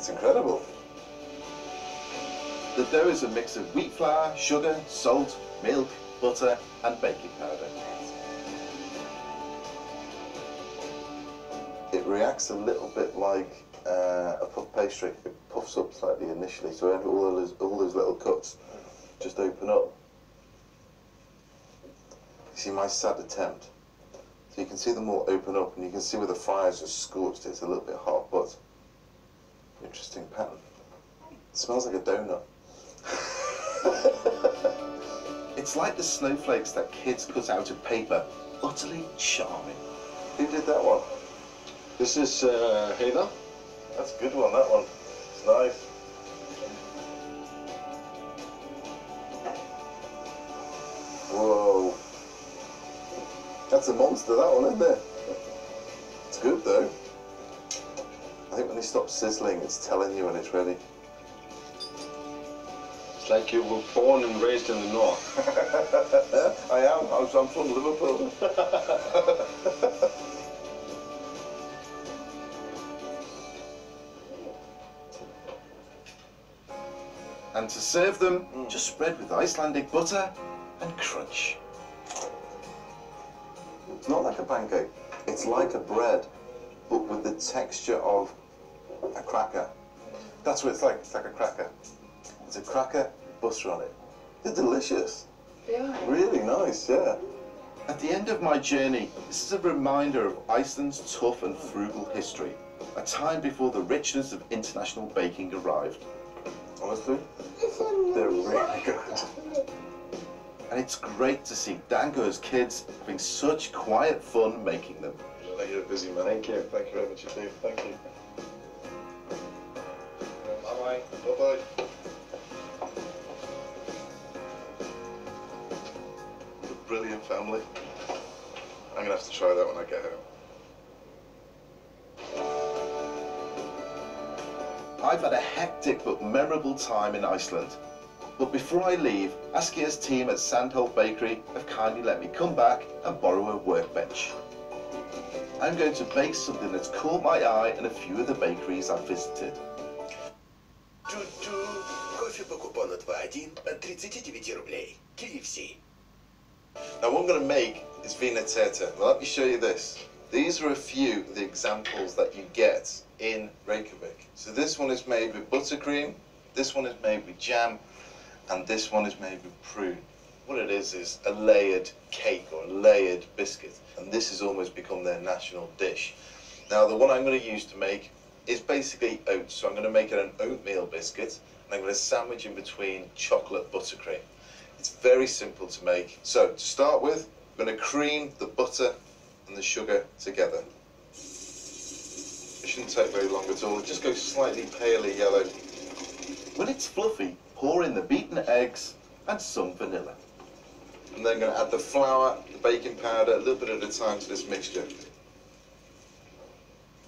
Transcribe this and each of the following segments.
That's incredible. The dough is a mix of wheat flour, sugar, salt, milk, butter and baking powder. It reacts a little bit like uh, a puff pastry. It puffs up slightly initially, so all those, all those little cuts just open up. You see my sad attempt. So you can see them all open up, and you can see where the fire's just scorched. It's a little bit hot, but interesting pattern. It smells like a donut. it's like the snowflakes that kids cut out of paper. Utterly charming. Who did that one? This is uh, Heda. That's a good one, that one. It's nice. Whoa. That's a monster, that one, isn't it? It's good, though. I think when they stop sizzling, it's telling you when it's ready. It's like you were born and raised in the north. I am. I'm, I'm from Liverpool. And to serve them, mm. just spread with Icelandic butter and crunch. It's not like a pancake. It's like a bread, but with the texture of a cracker. That's what it's like. It's like a cracker. It's a cracker, butter on it. They're delicious. They are. Really nice, yeah. At the end of my journey, this is a reminder of Iceland's tough and frugal history, a time before the richness of international baking arrived. Honestly, they're really good. And it's great to see Dango's kids having such quiet fun making them. You're a busy man. Thank you. Thank you very much indeed. Thank you. Bye-bye. Bye-bye. Brilliant family. I'm gonna have to try that when I get home. I've had a hectic but memorable time in Iceland. But before I leave, Askia's team at Sandholt Bakery have kindly let me come back and borrow a workbench. I'm going to bake something that's caught my eye in a few of the bakeries I've visited Ту-ту. Кофе по купону 2.1 от 39 рублей. KFC. Now what I'm going to make is vina teta. Now let me show you this. These are a few of the examples that you get in Reykjavik. So this one is made with buttercream, this one is made with jam, and this one is made with prune. What it is is a layered cake or a layered biscuit, and this has almost become their national dish. Now the one I'm going to use to make is basically oats. So I'm going to make it an oatmeal biscuit, and I'm going to sandwich in between chocolate buttercream. It's very simple to make. So to start with, I'm going to cream the butter and the sugar together. It shouldn't take very long at all. It just goes slightly palely yellow. When it's fluffy, pour in the beaten eggs and some vanilla. And then I'm going to add the flour, the baking powder, a little bit at a time to this mixture.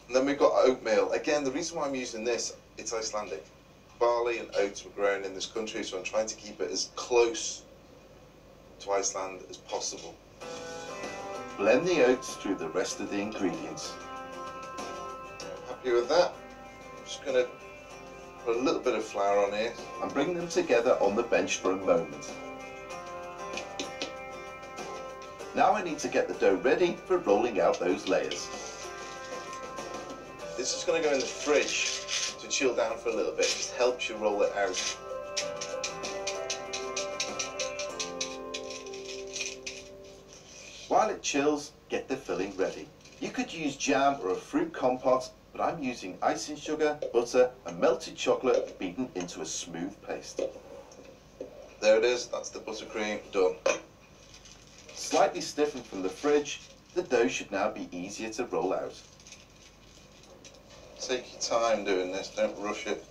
And then we've got oatmeal. Again, the reason why I'm using this, it's Icelandic. Barley and oats were grown in this country, so I'm trying to keep it as close to Iceland as possible. Blend the oats through the rest of the ingredients. Happy with that? I'm just going to put a little bit of flour on here. and bring them together on the bench for a moment. Now I need to get the dough ready for rolling out those layers. This is going to go in the fridge to chill down for a little bit. It just helps you roll it out. While it chills, get the filling ready. You could use jam or a fruit compote, but I'm using icing sugar, butter and melted chocolate beaten into a smooth paste. There it is. That's the buttercream done. Slightly stiffened from the fridge, the dough should now be easier to roll out. Take your time doing this. Don't rush it.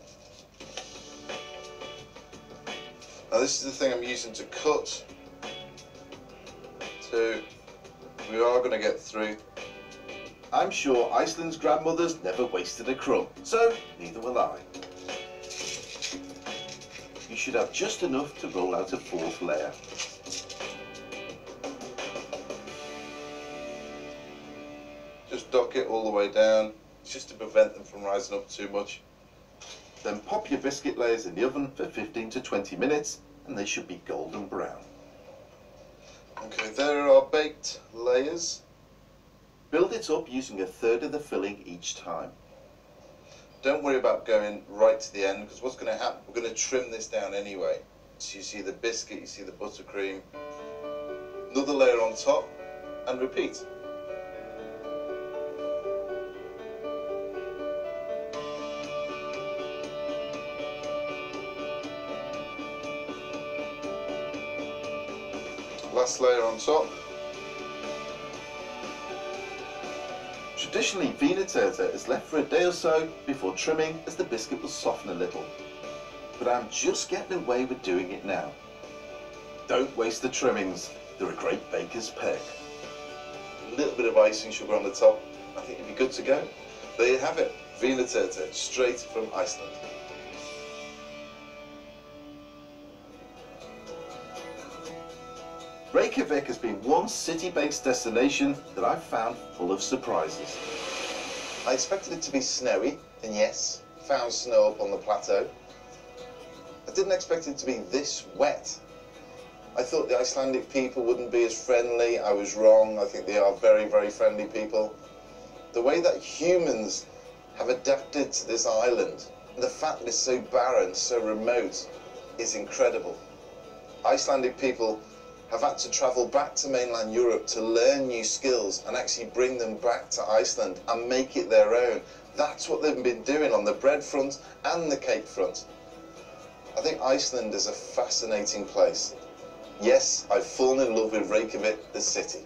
Now this is the thing I'm using to cut. To we are going to get through. I'm sure Iceland's grandmothers never wasted a crumb, so neither will I. You should have just enough to roll out a fourth layer. Just dock it all the way down, just to prevent them from rising up too much. Then pop your biscuit layers in the oven for 15 to 20 minutes and they should be golden brown. Okay, there are our baked layers. Build it up using a third of the filling each time. Don't worry about going right to the end because what's going to happen, we're going to trim this down anyway. So you see the biscuit, you see the buttercream. Another layer on top and repeat. Last layer on top. Traditionally, Terte is left for a day or so before trimming as the biscuit will soften a little. But I'm just getting away with doing it now. Don't waste the trimmings, they're a great baker's peck. A little bit of icing sugar on the top. I think it'd be good to go. There you have it. Terte, straight from Iceland. Reykjavik has been one city-based destination that I've found full of surprises. I expected it to be snowy, and yes, found snow up on the plateau. I didn't expect it to be this wet. I thought the Icelandic people wouldn't be as friendly. I was wrong. I think they are very, very friendly people. The way that humans have adapted to this island, and the fact that it's so barren, so remote, is incredible. Icelandic people have had to travel back to mainland Europe to learn new skills and actually bring them back to Iceland and make it their own. That's what they've been doing on the bread front and the cake front. I think Iceland is a fascinating place. Yes, I've fallen in love with Reykjavik, the city.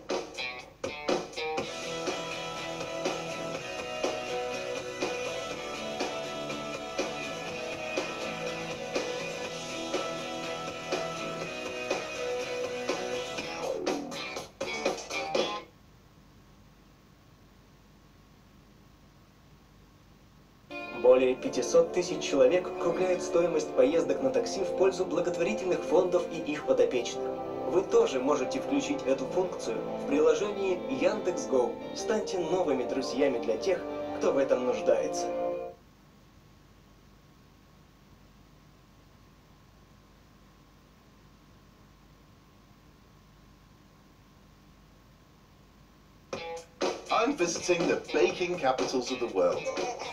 Тысяч человек кругляют стоимость поездок на такси в пользу благотворительных фондов и их подопечных. Вы тоже можете включить эту функцию в приложении Яндекс.Го. Станьте новыми друзьями для тех, кто в этом нуждается. I'm visiting the baking capitals of the world,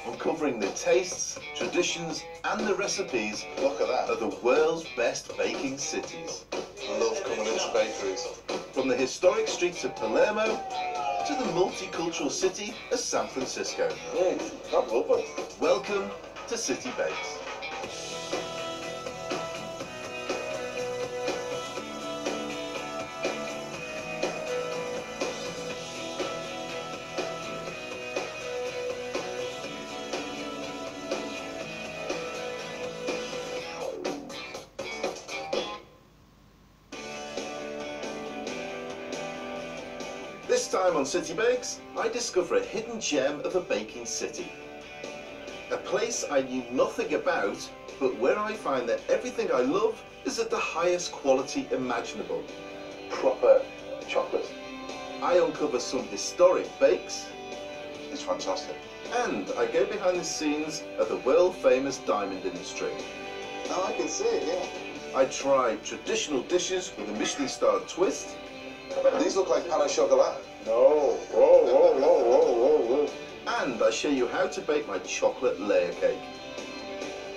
uncovering the tastes, traditions, and the recipes Look at that. of the world's best baking cities. I love coming into bakeries. From the historic streets of Palermo to the multicultural city of San Francisco. Mm, that's lovely. Welcome to City Bakes. Time on City Bakes, I discover a hidden gem of a baking city. A place I knew nothing about, but where I find that everything I love is at the highest quality imaginable. Proper chocolate. I uncover some historic bakes, It's fantastic. and I go behind the scenes of the world famous diamond industry. Oh, I can see it, yeah. I try traditional dishes with a Michelin starred twist, These look like pan au chocolat. No. Whoa, whoa, whoa, whoa, whoa, whoa. and I show you how to bake my chocolate layer cake.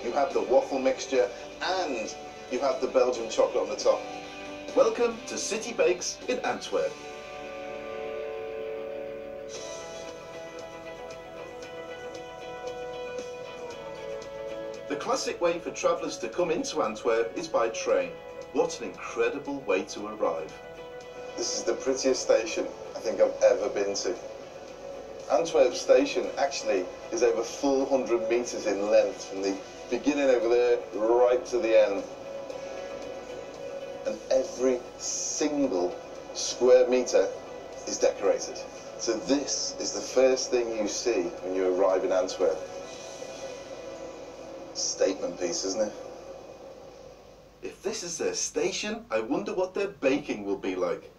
You have the waffle mixture and you have the Belgian chocolate on the top. Welcome to City Bakes in Antwerp. The classic way for travellers to come into Antwerp is by train. What an incredible way to arrive. This is the prettiest station think I've ever been to. Antwerp station actually is over 400 metres in length from the beginning over there right to the end. And every single square metre is decorated. So this is the first thing you see when you arrive in Antwerp. Statement piece, isn't it? If this is their station, I wonder what their baking will be like.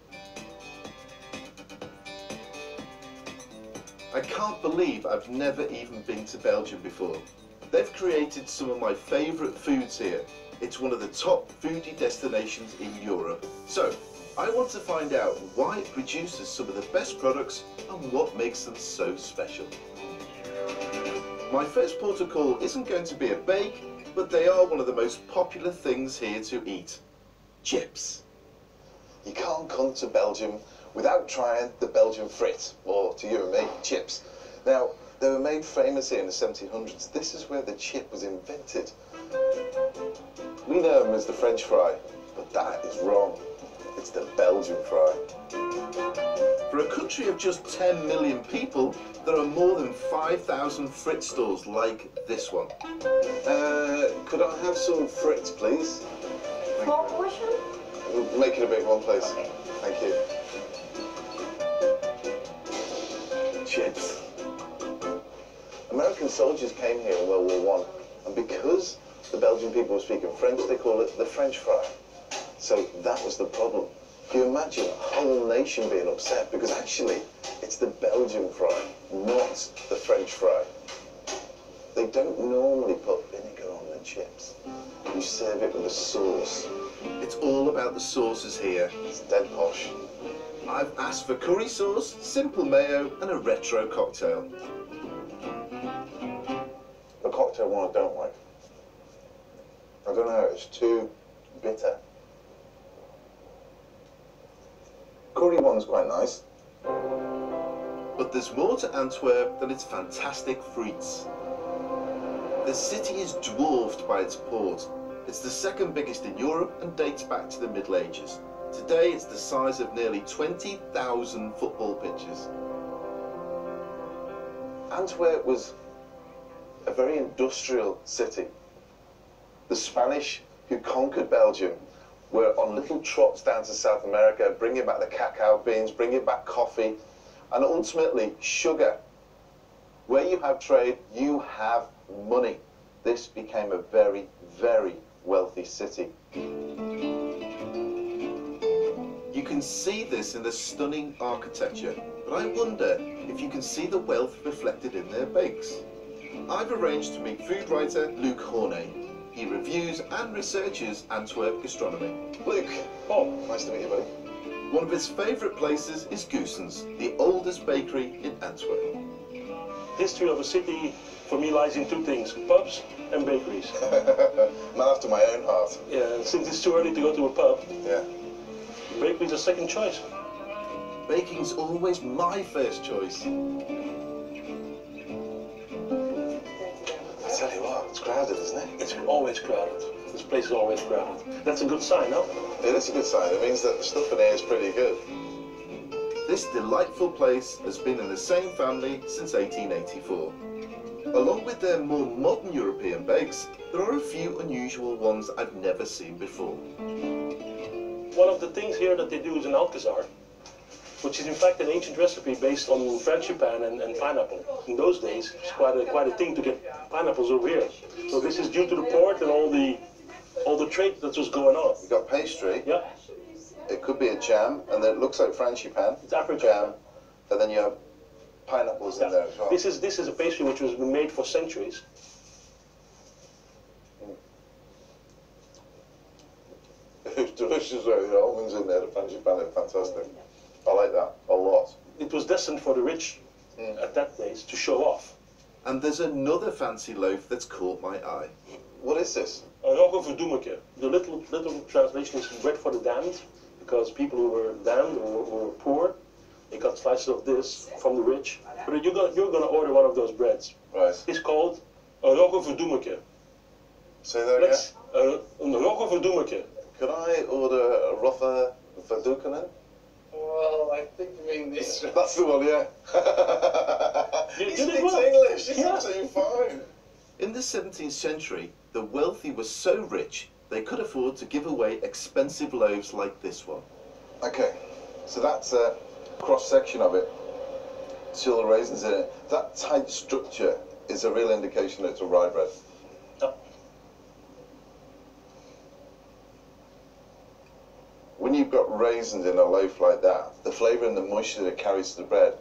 I can't believe I've never even been to Belgium before. They've created some of my favourite foods here. It's one of the top foodie destinations in Europe. So, I want to find out why it produces some of the best products and what makes them so special. My first port of call isn't going to be a bake, but they are one of the most popular things here to eat. Chips. You can't come to Belgium without trying the Belgian frit, or to you and me, chips. Now, they were made famous here in the 1700s. This is where the chip was invented. We know them as the French fry, but that is wrong. It's the Belgian fry. For a country of just 10 million people, there are more than 5,000 frit stores like this one. Uh, could I have some frits, please? Small portion? We'll Make it a big one, please. Thank you. Chips. American soldiers came here in World War One, and because the Belgian people were speaking French, they call it the French fry. So that was the problem. Can you imagine a whole nation being upset because actually it's the Belgian fry, not the French fry. They don't normally put vinegar on their chips. You serve it with a sauce. It's all about the sauces here. It's dead posh. I've asked for curry sauce, simple mayo, and a retro cocktail. The cocktail one I don't like. I don't know, it's too bitter. Curry one's quite nice. But there's more to Antwerp than its fantastic fruits. The city is dwarfed by its port. It's the second biggest in Europe and dates back to the Middle Ages. Today it's the size of nearly 20,000 football pitches. Antwerp was a very industrial city. The Spanish who conquered Belgium were on little trots down to South America, bringing back the cacao beans, bringing back coffee, and ultimately sugar. Where you have trade, you have money. This became a very, very wealthy city. You can see this in the stunning architecture, but I wonder if you can see the wealth reflected in their bakes. I've arranged to meet food writer Luke Horney. He reviews and researches Antwerp gastronomy. Luke, Oh, nice to meet you, buddy. One of his favourite places is Goossens, the oldest bakery in Antwerp. history of a city for me lies in two things: pubs and bakeries. Man after my own heart. Yeah, since it's too early to go to a pub, Yeah. Bakery's a second choice. Baking's always my first choice. I tell you what, it's crowded, isn't it? It's always crowded. This place is always crowded. That's a good sign, no? It is a good sign. It means that the stuff in here is pretty good. This delightful place has been in the same family since 1884. Along with their more modern European bakes, there are a few unusual ones I've never seen before. One of the things here that they do is an alcazar, which is in fact an ancient recipe based on frangipan and, and pineapple. In those days, it's quite a, quite a thing to get pineapples over here. So this is due to the port and all the all the trade that was going on. You've got pastry. Yeah, It could be a jam, and then it looks like frangipan. It's African. jam, and then you have pineapples in there as well. This is this is a pastry which was made for centuries. It's delicious. though. The almonds in there, the frangipan are fantastic. I like that a lot. It was destined for the rich Mm. at that days to show off. And there's another fancy loaf that's caught my eye. What is this? Rogge verdommeke. The little little translation is bread for the damned, because people who were damned or were poor, they got slices of this from the rich. But you're gonna you're gonna order one of those breads. Right. It's called a Rogge verdommeke. Say that again. Let's uh, een Rogge verdommeke. Could I order a Roffa Verdukenen? Well, I think you mean this. That's the one, yeah. You he did it speaks well. English. He's Yeah. absolutely fine. In the 17th century, the wealthy were so rich they could afford to give away expensive loaves like this one. Okay, so that's a cross section of it. Still the raisins in it. That tight structure is a real indication that it's a rye bread. When you've got raisins in a loaf like that, the flavour and the moisture that it carries to the bread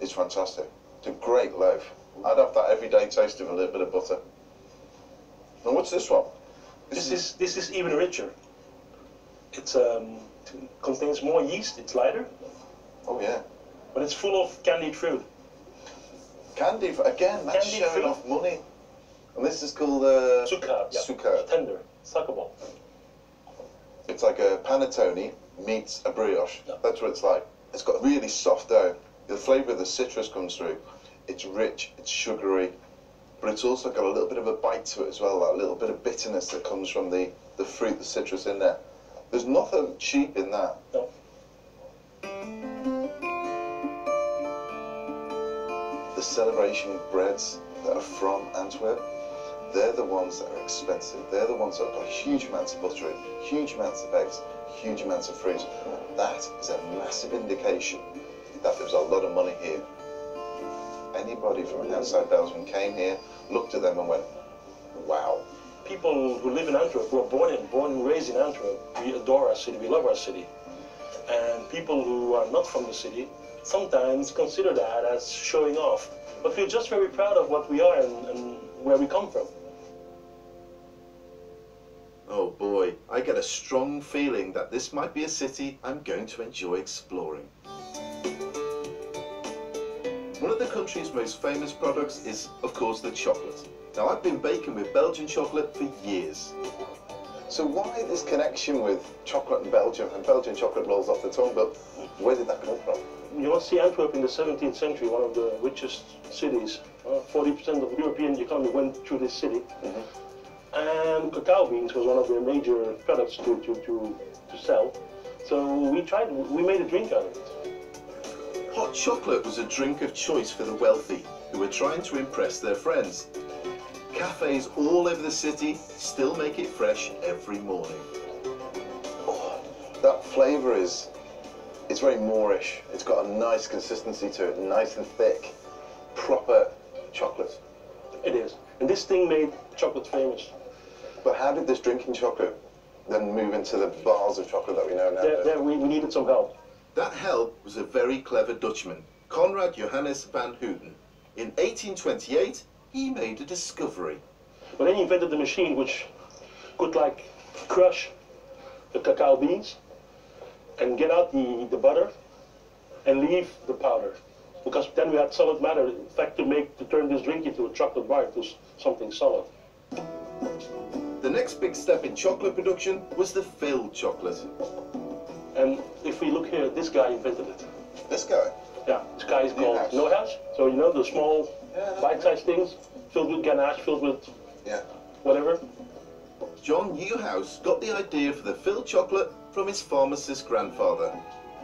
is fantastic. It's a great loaf. I'd have that every day taste with a little bit of butter. And what's this one? This is this is even richer. It um, contains more yeast. It's lighter, Oh yeah. but it's full of candied fruit. Candy, again, that's Candied showing fruit. off money. And this is called uh, Sucre. Yeah. sucre. Tender. Suckable. It's like a panettone meets a brioche. Yeah. That's what it's like. It's got really soft dough. The flavour of the citrus comes through. It's rich, it's sugary, but it's also got a little bit of a bite to it as well, that little bit of bitterness that comes from the, the fruit, the citrus in there. There's nothing cheap in that. No. The celebration breads that are from Antwerp, they're the ones that are expensive. They're the ones that have got huge amounts of butter huge amounts of eggs, huge amounts of fruit. That is a massive indication that there's a lot of money here. Anybody from outside Belgium came here, looked at them and went, wow. People who live in Antwerp, who are born in, born and raised in Antwerp, we adore our city. We love our city. And people who are not from the city sometimes consider that as showing off. But we're just very proud of what we are and, and where we come from. Oh boy, I get a strong feeling that this might be a city I'm going to enjoy exploring. One of the country's most famous products is, of course, the chocolate. Now, I've been baking with Belgian chocolate for years. So why this connection with chocolate and Belgium? And Belgian chocolate rolls off the tongue, but where did that come from? You must see Antwerp in the 17th century, one of the richest cities. Uh, 40% of the European economy went through this city. And cacao beans was one of their major products to, to, to, to sell. So we tried, we made a drink out of it. Hot chocolate was a drink of choice for the wealthy who were trying to impress their friends. Cafes all over the city still make it fresh every morning. Oh, that flavour is, it's very Moorish. It's got a nice consistency to it, nice and thick, proper chocolate. It is. And this thing made chocolate famous. But how did this drinking chocolate then move into the bars of chocolate that we know now? There, there we, we needed some help. That help was a very clever Dutchman, Conrad Johannes van Houten. In 1828, he made a discovery. But then he invented the machine which could like crush the cacao beans and get out the, the butter and leave the powder. Because then we had solid matter, in fact, to make to turn this drink into a chocolate bar to s- something solid. The next big step in chocolate production was the filled chocolate. And if we look here, this guy invented it. This guy? Yeah, this guy is called Neuhaus. Neuhaus. So you know the small Yeah. bite-sized things filled with ganache, filled with Yeah. whatever. Jean Neuhaus got the idea for the filled chocolate from his pharmacist grandfather,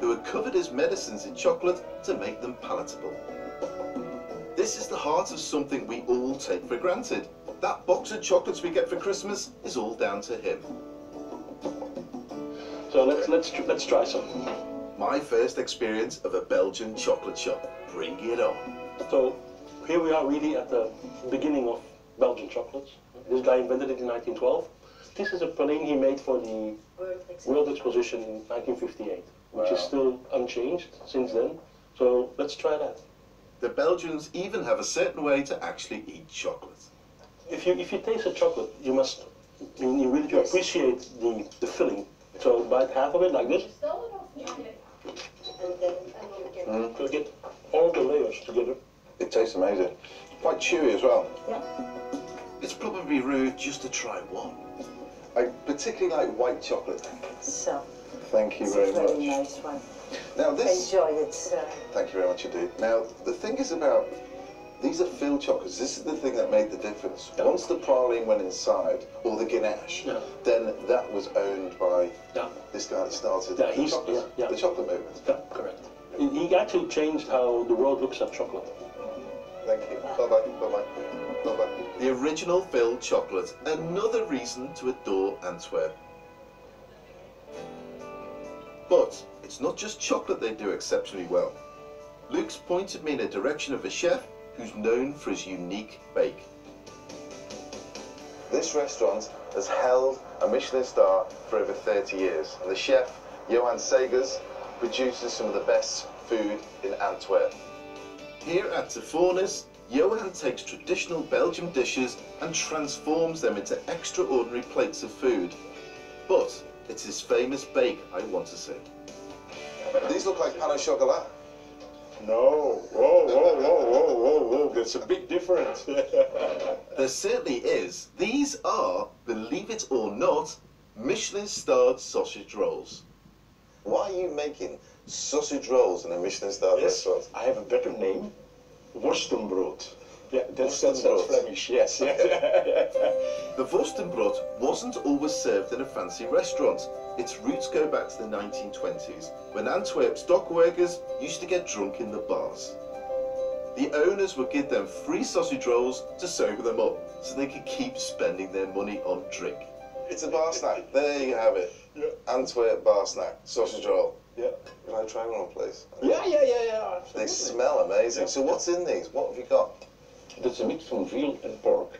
who had covered his medicines in chocolate to make them palatable. This is the heart of something we all take for granted. That box of chocolates we get for Christmas is all down to him. So let's let's let's try some. My first experience of a Belgian chocolate shop. Bring it on. So here we are really at the beginning of Belgian chocolates. This guy invented it in 1912. This is a praline he made for the World Exposition in 1958, which is still unchanged since then. So let's try that. The Belgians even have a certain way to actually eat chocolate. If you if you taste a chocolate, you must you you really to appreciate the, the filling. So bite half of it like this. Mm. To get all the layers together. It tastes amazing. Quite chewy as well. Yeah. It's probably rude just to try one. I particularly like white chocolate. So, Thank you it's very a very much. nice one. Now this, Enjoy it, sir. thank you very much indeed. Now the thing is about these are filled chocolates. This is the thing that made the difference. Yeah. Once the praline went inside, or the ganache, Yeah. then that was owned by Yeah, this guy that started Yeah, the, chocolate, yeah, yeah. the chocolate movement. yeah, correct. He he actually changed how the world looks at chocolate. Thank you. Bye bye. Bye bye. Bye bye. The original filled chocolate. Another reason to adore Antwerp. But it's not just chocolate they do exceptionally well. Luke's pointed me in the direction of a chef who's known for his unique bake. This restaurant has held a Michelin star for over 30 years. And the chef, Johan Segers, produces some of the best food in Antwerp. Here at 't Fornuis, Johan takes traditional Belgian dishes and transforms them into extraordinary plates of food. But it's his famous bake I want to see. These look like pan au chocolat. No, whoa, whoa, whoa, whoa, whoa, whoa, that's a big difference. There certainly is. These are, believe it or not, Michelin starred sausage rolls. Why are you making sausage rolls in a Michelin-starred yes, restaurant? I have a better name, Worstenbrood. Yeah, that's, that's, Flemish, yes. The Worstenbrood wasn't always served in a fancy restaurant. Its roots go back to the 1920s, when Antwerp's dockworkers used to get drunk in the bars. The owners would give them free sausage rolls to sober them up, so they could keep spending their money on drink. It's a bar snack. There you have it. Yeah. Antwerp bar snack, sausage roll. yeah. Can I try one, please? Yeah, yeah, yeah, yeah. They smell amazing. So what's in these? What have you got? That's a mix from veal and pork.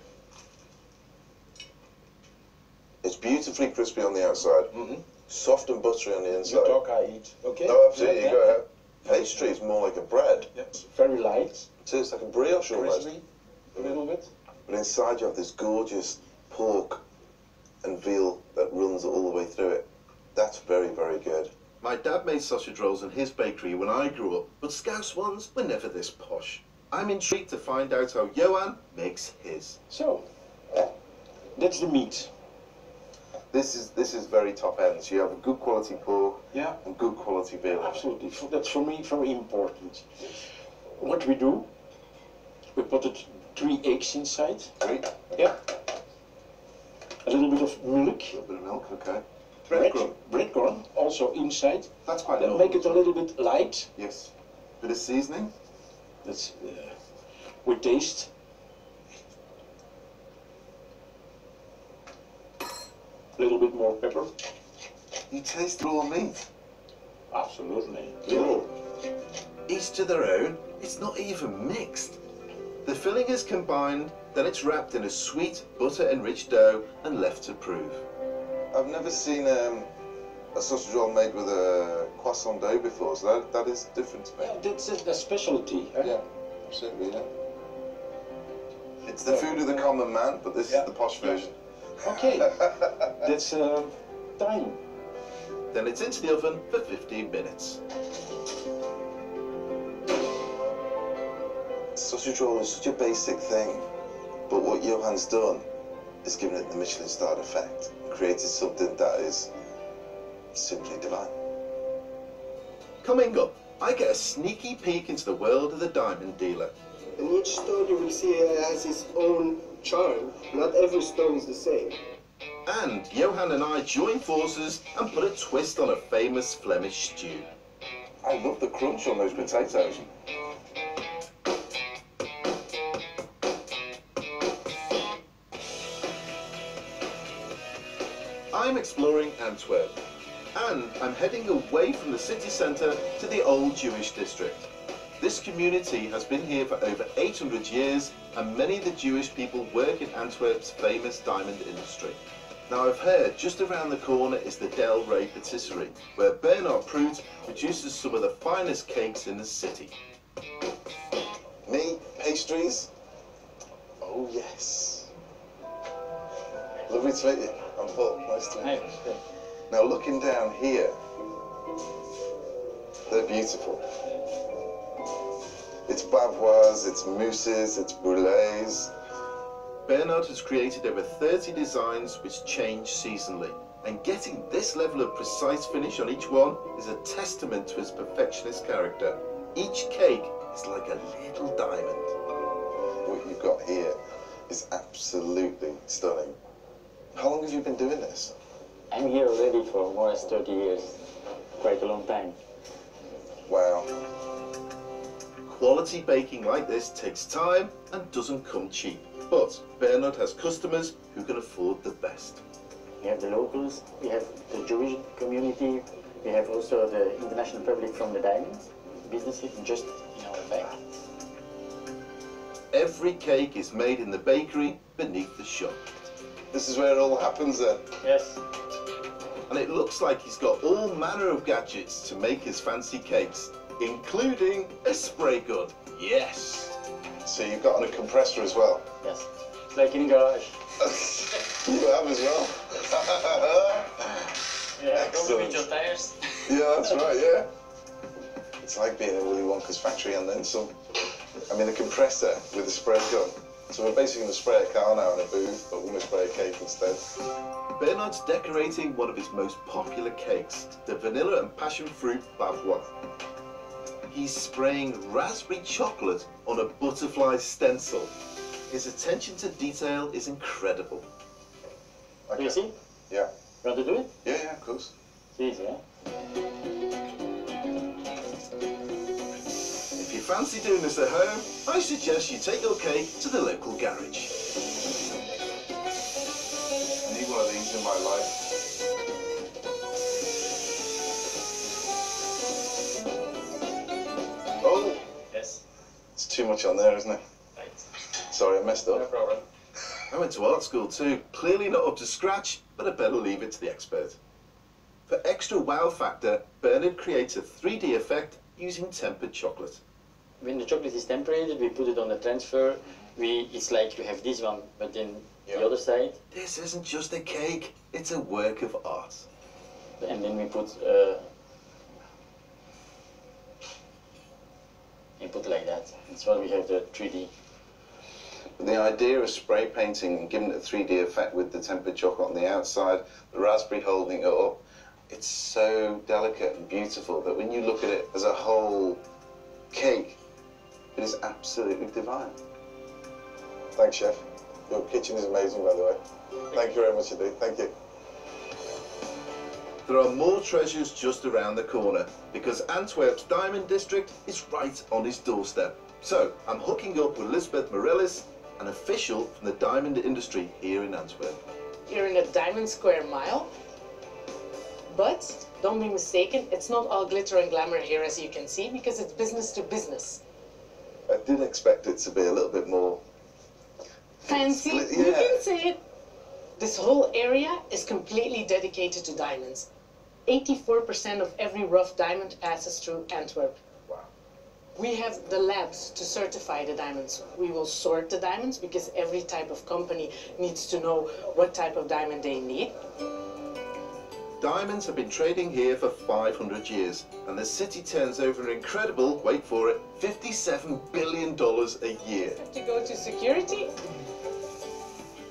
It's beautifully crispy on the outside, Mm-hmm. soft and buttery on the inside. You inside. talk, I eat. Okay? No, absolutely. Yeah, You go yeah. ahead. Pastry is more like a bread. Yeah, very light, It is like a brioche almost. crispy, a little bit. But inside you have this gorgeous pork and veal that runs all the way through it. That's very, very good. My dad made sausage rolls in his bakery when I grew up, but Scouse ones were never this posh. I'm intrigued to find out how Johan makes his. So, that's the meat. This is this is very top end. So you have a good quality pork Yeah, and good quality veal. absolutely. That's for me very important. What we do, we put it three eggs inside. Three. Yeah. A little bit of milk. A little bit of milk, okay. Bread, Breadcrumb. breadcrumb also inside. That's quite Then normal. make it a little bit light. Yes. Bit of seasoning. That's uh, with taste. A little bit more pepper. You taste raw meat. Absolutely. Yeah. Each to their own, it's not even mixed. The filling is combined, then it's wrapped in a sweet, butter-enriched dough and left to prove. I've never seen um, a sausage roll made with a croissant dough before, so that, that is different to me. Yeah, that's a, a specialty. huh? Yeah, absolutely, yeah. It's the food of the common man, but this Yeah. is the posh version. Okay, that's uh, time. Then it's into the oven for 15 minutes. Sausage roll is such a basic thing, but what Johan's done is given it the Michelin starred effect, created something that is simply divine. Coming up, I get a sneaky peek into the world of the diamond dealer. And each stone you will see has its own charm. Not every stone is the same. And Johan and I join forces and put a twist on a famous Flemish stew. I love the crunch on those potatoes. I'm exploring Antwerp, and I'm heading away from the city centre to the old Jewish district. This community has been here for over 800 years, and many of the Jewish people work in Antwerp's famous diamond industry. Now I've heard just around the corner is the Del Rey Patisserie, where Bernard Proot produces some of the finest cakes in the city. Me, pastries? Oh, yes. Lovely to meet you. I'm Paul. Nice to meet you. Now, looking down here, they're beautiful. It's bavarois, it's mousses, it's brulees. Bernard has created over 30 designs which change seasonally, and getting this level of precise finish on each one is a testament to his perfectionist character. Each cake is like a little diamond. What you've got here is absolutely stunning. How long have you been doing this? I'm here already for more than 30 years. Quite a long time. Wow. Quality baking like this takes time and doesn't come cheap. But Bernard has customers who can afford the best. We have the locals, we have the Jewish community, we have also the international public from the diamonds businesses just in our back. Every cake is made in the bakery beneath the shop. This is where it all happens then. Yes. And it looks like he's got all manner of gadgets to make his fancy cakes, including a spray gun. Yes! So you've got on a compressor as well. Yes. It's like in a garage. you have as well. Yeah, Excellent. your tires. Yeah, that's right, yeah. It's like being in Willy Wonka's factory and then some. I mean, a compressor with a spray gun. So we're basically going to spray a car now in a booth, but we're going to spray a cake instead. Bernard's decorating one of his most popular cakes, the vanilla and passion fruit bavarois. He's spraying raspberry chocolate on a butterfly stencil. His attention to detail is incredible. Do you see? Yeah. You want to do it? Yeah, yeah, of course. It's easy, yeah? Fancy doing this at home, I suggest you take your cake to the local garage. I need one of these in my life. Oh, Yes. it's too much on there, isn't it? Right. Sorry, I messed up. No problem. I went to art school too, clearly not up to scratch, but I better leave it to the expert. For extra wow factor, Bernard creates a 3D effect using tempered chocolate. When the chocolate is temperated, we put it on the transfer. We, it's like you have this one, but then Yeah. the other side, This isn't just a cake, it's a work of art. and then we put, uh, we put like that. That's why we have the 3D. The idea of spray painting and giving it a 3D effect with the tempered chocolate on the outside, the raspberry holding it up, it's so delicate and beautiful that when you look at it as a whole cake, it is absolutely divine. Thanks, Chef. Your kitchen is amazing, by the way. Thank you very much indeed. Thank you. There are more treasures just around the corner because Antwerp's diamond district is right on his doorstep. So I'm hooking up with Lisbeth Morellis, an official from the diamond industry here in Antwerp. You're in a diamond square mile. But don't be mistaken, it's not all glitter and glamour here as you can see because it's business to business. I did expect it to be a little bit more. Fancy, Split- you can say it. This whole area is completely dedicated to diamonds. 84% of every rough diamond passes through Antwerp. Wow. We have the labs to certify the diamonds. We will sort the diamonds because every type of company needs to know what type of diamond they need. Diamonds have been trading here for 500 years, and the city turns over an incredible, wait for it, $57 billion a year. Have to go to security.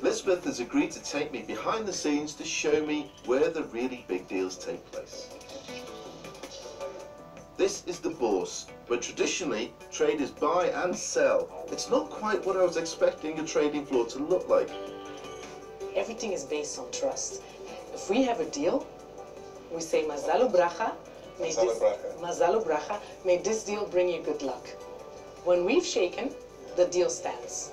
Lisbeth has agreed to take me behind the scenes to show me where the really big deals take place. This is the bourse, where traditionally traders buy and sell. It's not quite what I was expecting a trading floor to look like. Everything is based on trust. If we have a deal, we say Mazalu Bracha. May Mazalu this, bracha. Mazalu Bracha. May this deal bring you good luck. When we've shaken, the deal stands.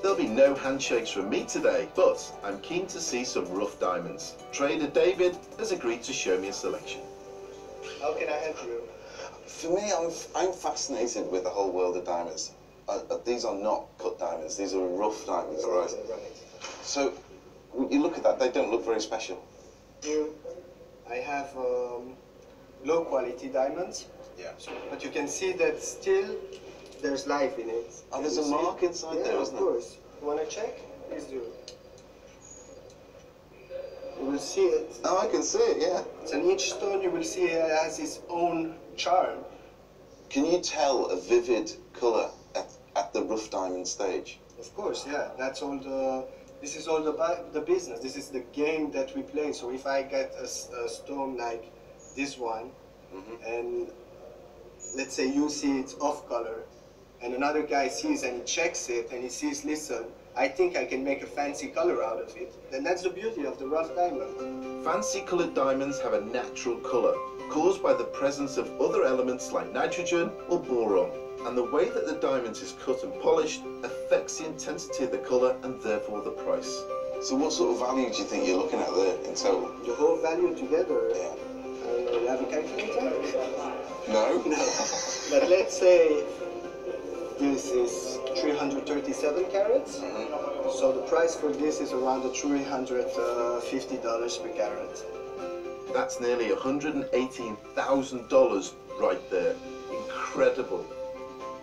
There'll be no handshakes from me today, but I'm keen to see some rough diamonds. Trader David has agreed to show me a selection. How can I help you? For me, I'm, I'm fascinated with the whole world of diamonds. Uh, uh, these are not cut diamonds, these are rough diamonds, right? So, you look at that, they don't look very special. Here, I have um, low quality diamonds, Yeah. but you can see that still there's life in it. Oh, there's a mark it? inside yeah, there, of isn't it? course. You want to check? Please do. You will see it. Oh, I can see it, yeah. And each stone you will see it has its own charm. Can you tell a vivid colour at, at the rough diamond stage? Of course, yeah. That's all the. This is all the the business. This is the game that we play. So if I get a stone like this one, mm-hmm. and let's say you see it's off color, and another guy sees and he checks it and he sees, listen, I think I can make a fancy color out of it. Then that's the beauty of the rough diamond. Fancy coloured diamonds have a natural colour, caused by the presence of other elements like nitrogen or boron. And the way that the diamond is cut and polished affects the intensity of the colour and therefore the price. So what sort of value do you think you're looking at there in total? The whole value together. Yeah. I don't know, you have a calculator? No? But let's say this is 337 carats. Mm-hmm. So the price for this is around the $350 per carat. That's nearly $118,000 right there. Incredible.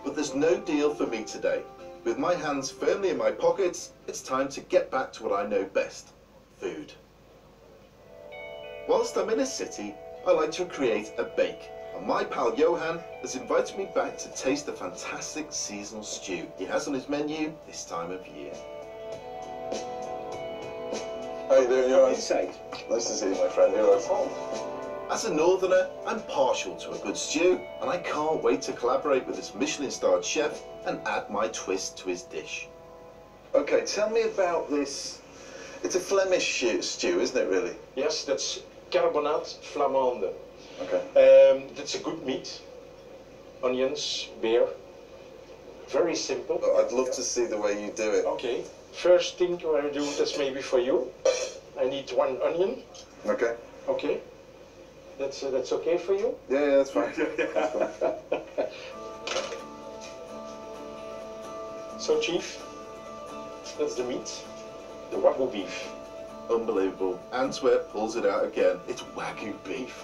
But But there's no deal for me today. With my hands firmly in my pockets, it's time to get back to what I know best food. Whilst I'm in a city, I like to create a bake. And my pal Johan has invited me back to taste the fantastic seasonal stew he has on his menu this time of year. How you doing, Johan? Nice to see you, my friend. You're at home. As a northerner, I'm partial to a good stew, and I can't wait to collaborate with this Michelin-starred chef and add my twist to his dish. Okay, tell me about this. It's a Flemish stew- isn't it, really? Yes, that's carbonade flamande. Okay. Um, that's a good meat. Onions, beer. Very simple. Well, I'd love to see the way you do it. Okay. First thing I do, that's maybe for you. I need one onion. Okay. Okay. That's uh, that's okay for you. Yeah, yeah, that's fine. That's fine. So, chief, that's the meat, the wagyu beef. Unbelievable. Antwerp pulls it out again. It's Wagyu beef.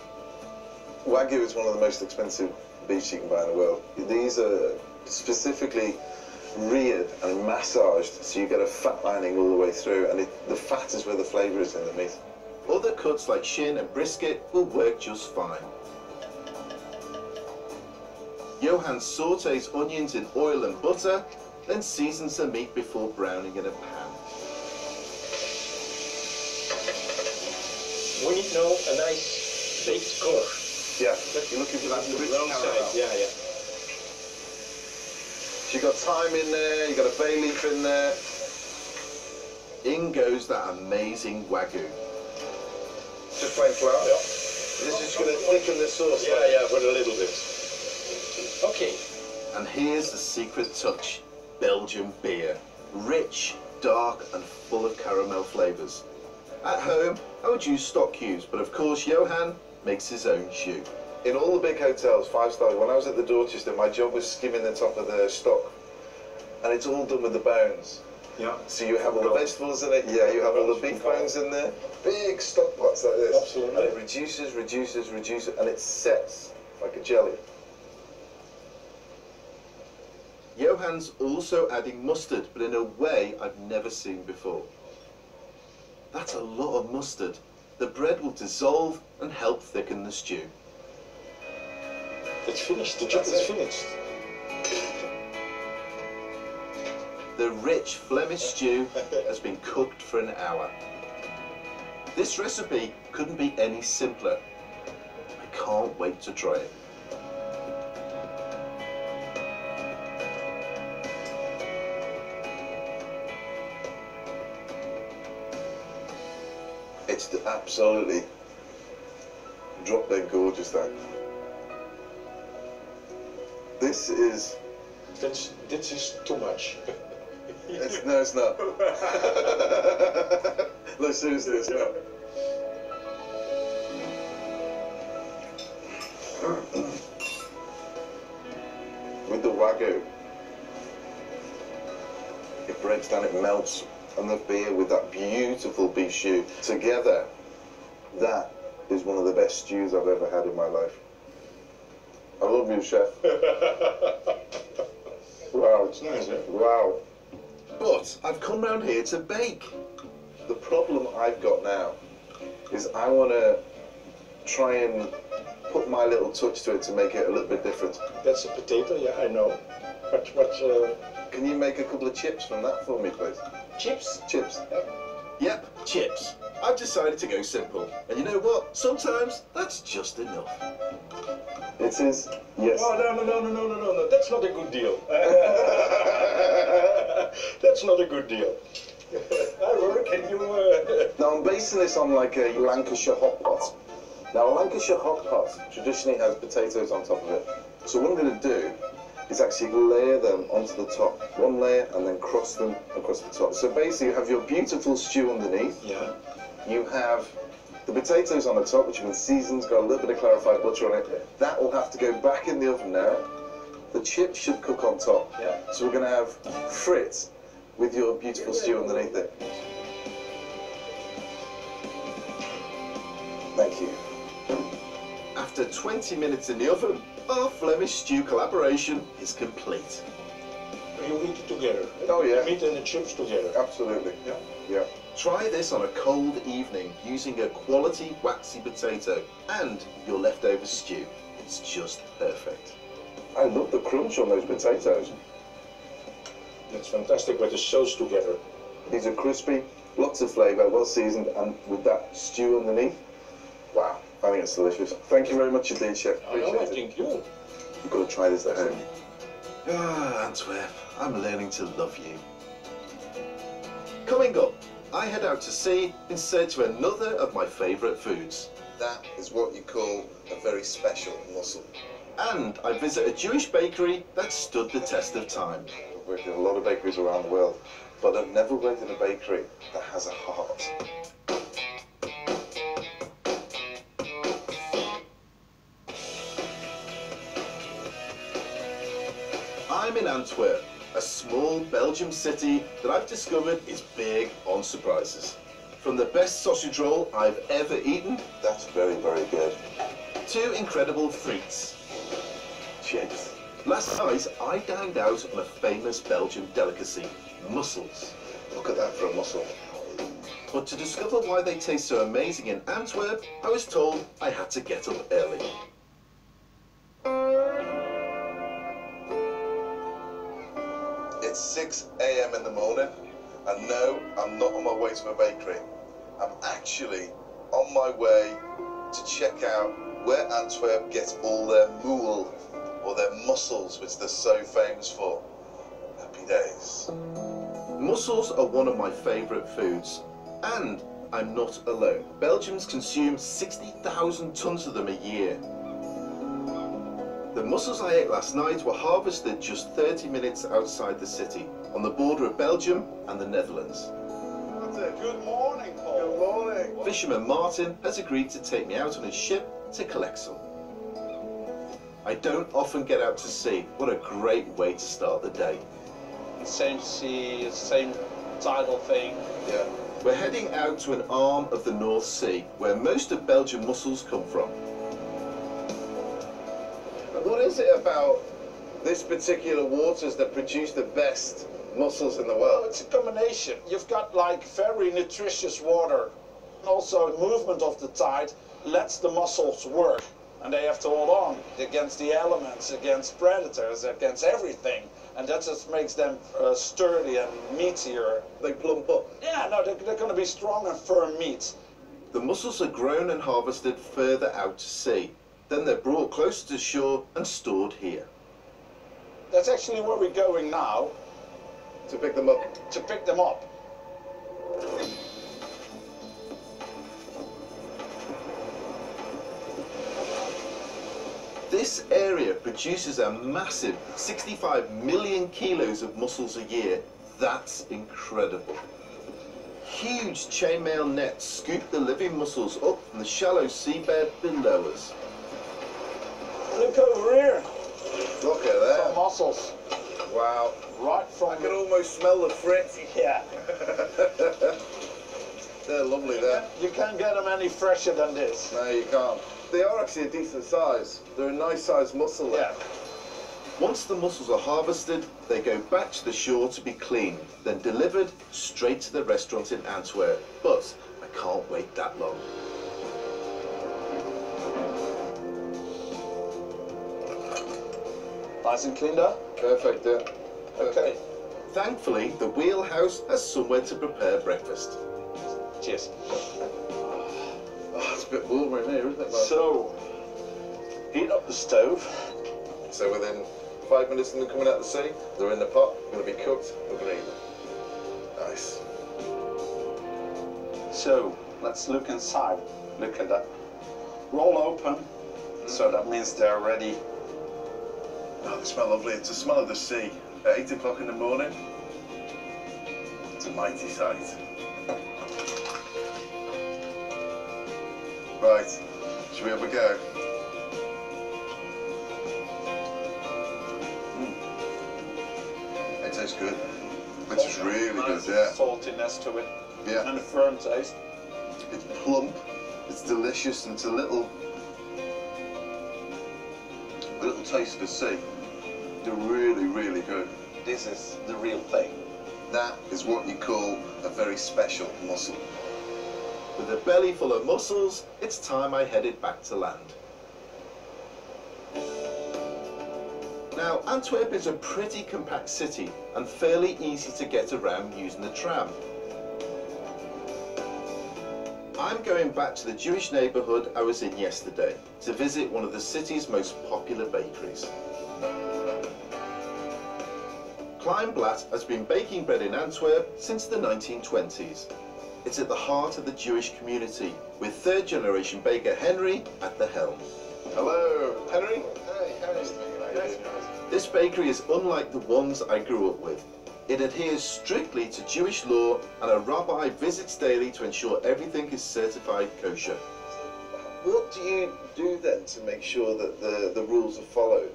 Wagyu is one of the most expensive beefs you can buy in the world. These are specifically reared and massaged so you get a fat lining all the way through, and it, the fat is where the flavour is in the meat. Other cuts like shin and brisket will work just fine. Johan sautés onions in oil and butter, then seasons the meat before browning in a pan. We need now a nice baked color. Yeah, you're looking for that rich caramel. side, yeah, yeah. So you got thyme in there, you got a bay leaf in there. In goes that amazing Wagyu. Just plain flour. Yeah. This is going to thicken the sauce. Yeah, yeah, but a little bit. Okay. And here's the secret touch Belgian beer. Rich, dark, and full of caramel flavours. At home, I would use stock cubes, but of course, Johan makes his own shoe. In all the big hotels, five star, when I was at the Dorchester, my job was skimming the top of the stock. And it's all done with the bones. Yeah. So you have all the vegetables in it, yeah, you have all the beef bones in there. Big stock pots like this. Absolutely. And it reduces, reduces, reduces, and it sets like a jelly. Johan's also adding mustard, but in a way I've never seen before. That's a lot of mustard. The bread will dissolve and help thicken the stew. It's finished. The job is finished. The rich Flemish stew has been cooked for an hour. This recipe couldn't be any simpler. I can't wait to try it. It's absolutely drop dead gorgeous that. This is, That's, this is too much. It's, no it's not. no seriously it's not. With the Wagyu, it breaks down, it melts and the beer with that beautiful beef stew. Together, that is one of the best stews I've ever had in my life. I love you, chef. wow, it's nice. Wow. But I've come round here to bake. The problem I've got now is I want to try and put my little touch to it to make it a little bit different. That's a potato, yeah, I know. But what, uh, Can you make a couple of chips from that for me, please? chips? Chips. Yep, chips. I've decided to go simple. And you know what? Sometimes that's just enough. It is, yes. Oh, no, no, no, no, no, no, no, no. That's not a good deal. That's not a good deal. Ira, can you... Uh... Now I'm basing this on like a Lancashire hot pot. Now a Lancashire hot pot traditionally has potatoes on top of it. So what I'm going to do is actually layer them onto the top. One layer and then cross them across the top. So basically you have your beautiful stew underneath. Yeah. You have the potatoes on the top, which have been seasoned, got a little bit of clarified butter on it. That will have to go back in the oven now. The chips should cook on top. Yeah. So we're going to have frites with your beautiful stew underneath it. Thank you. After after 20 minutes in the oven, our Flemish stew collaboration is complete. You eat it together. Oh, yeah. The meat and the chips together. Absolutely. Yeah. Yeah. Try this on a cold evening using a quality waxy potato and your leftover stew. It's just perfect. I love the crunch on those potatoes. It's fantastic with the sauce together. These are crispy, lots of flavour, well seasoned, and with that stew underneath. Wow, I think it's delicious. Thank you very much indeed, Chef. I know, I Appreciate it. think you. You've got to try this at home. Ah, Antwerp, I'm learning to love you. Coming up, I head out to sea in search of another of my favourite foods. That is what you call a very special mussel. And I visit a Jewish bakery that stood the test of time. I've worked in a lot of bakeries around the world, but I've never worked in a bakery that has a heart. I'm in Antwerp, a small Belgium city that I've discovered is big on surprises. From the best sausage roll I've ever eaten That's very, very good. to incredible frites. Last night I dined out on a famous Belgian delicacy, mussels. Look at that for a mussel. But to discover why they taste so amazing in Antwerp, I was told I had to get up early. It's 6 a.m. in the morning, and no, I'm not on my way to a bakery. I'm actually on my way to check out where Antwerp gets all their moule, or their mussels, which they're so famous for. Happy days. Mussels are one of my favourite foods, and I'm not alone. Belgians consume 60,000 tonnes of them a year. The mussels I ate last night were harvested just 30 minutes outside the city, on the border of Belgium and the Netherlands. Good morning, Paul. Good morning. Fisherman Martin has agreed to take me out on his ship to collect some. I don't often get out to sea. What a great way to start the day. Same sea, same tidal thing. Yeah. We're heading out to an arm of the North Sea, where most of Belgian mussels come from. And what is it about this particular waters that produce the best mussels in the Well, world? it's a combination. You've got like very nutritious water. Also, movement of the tide lets the mussels work. And they have to hold on against the elements, against predators, against everything. And that just makes them uh, sturdy and meatier. They plump up. Yeah, no, they're, they're going to be strong and firm meat. The mussels are grown and harvested further out to sea. Then they're brought closer to shore and stored here. That's actually where we're going now To pick them up. to pick them up. This area produces a massive 65 million kilos of mussels a year. That's incredible. Huge chainmail nets scoop the living mussels up from the shallow seabed below us. Look over here. Look at that. Some mussels. Wow. Right from... I can almost smell the frit. Yeah. They're lovely there. You can't get them any fresher than this. No, you can't. They are actually a decent size. They're a nice sized mussel. Yeah. Once the mussels are harvested, they go back to the shore to be cleaned, then delivered straight to the restaurant in Antwerp. But I can't wait that long. Nice and cleaned up. Perfect, yeah. Okay. Thankfully, the wheelhouse has somewhere to prepare breakfast. Cheers. Oh, it's a bit warmer in here, isn't it? Mark? So, heat up the stove. So within five minutes of them coming out of the sea, they're in the pot, going to be cooked, we're going to eat them. Nice. So, let's look inside. Look at that. Roll open. Mm. So that means they're ready. Oh, they smell lovely. It's the smell of the sea. At 8 o'clock in the morning, it's a mighty sight. Right, should we have a go? Mm. It tastes good. It tastes really good, Nice yeah. saltiness to it. Yeah. And a firm taste. It's plump, it's delicious, and it's a little a little taste to sea. They're really, really good. This is the real thing. That is what you call a very special mussel. With a belly full of mussels, it's time I headed back to land. Now, Antwerp is a pretty compact city and fairly easy to get around using the tram. I'm going back to the Jewish neighbourhood I was in yesterday to visit one of the city's most popular bakeries. Kleinblatt has been baking bread in Antwerp since the 1920s. It's at the heart of the Jewish community, with third generation baker Henry at the helm. Hello, Henry. Hi, hi. This bakery is unlike the ones I grew up with. It adheres strictly to Jewish law and a rabbi visits daily to ensure everything is certified kosher. What do you do then to make sure that the, the rules are followed?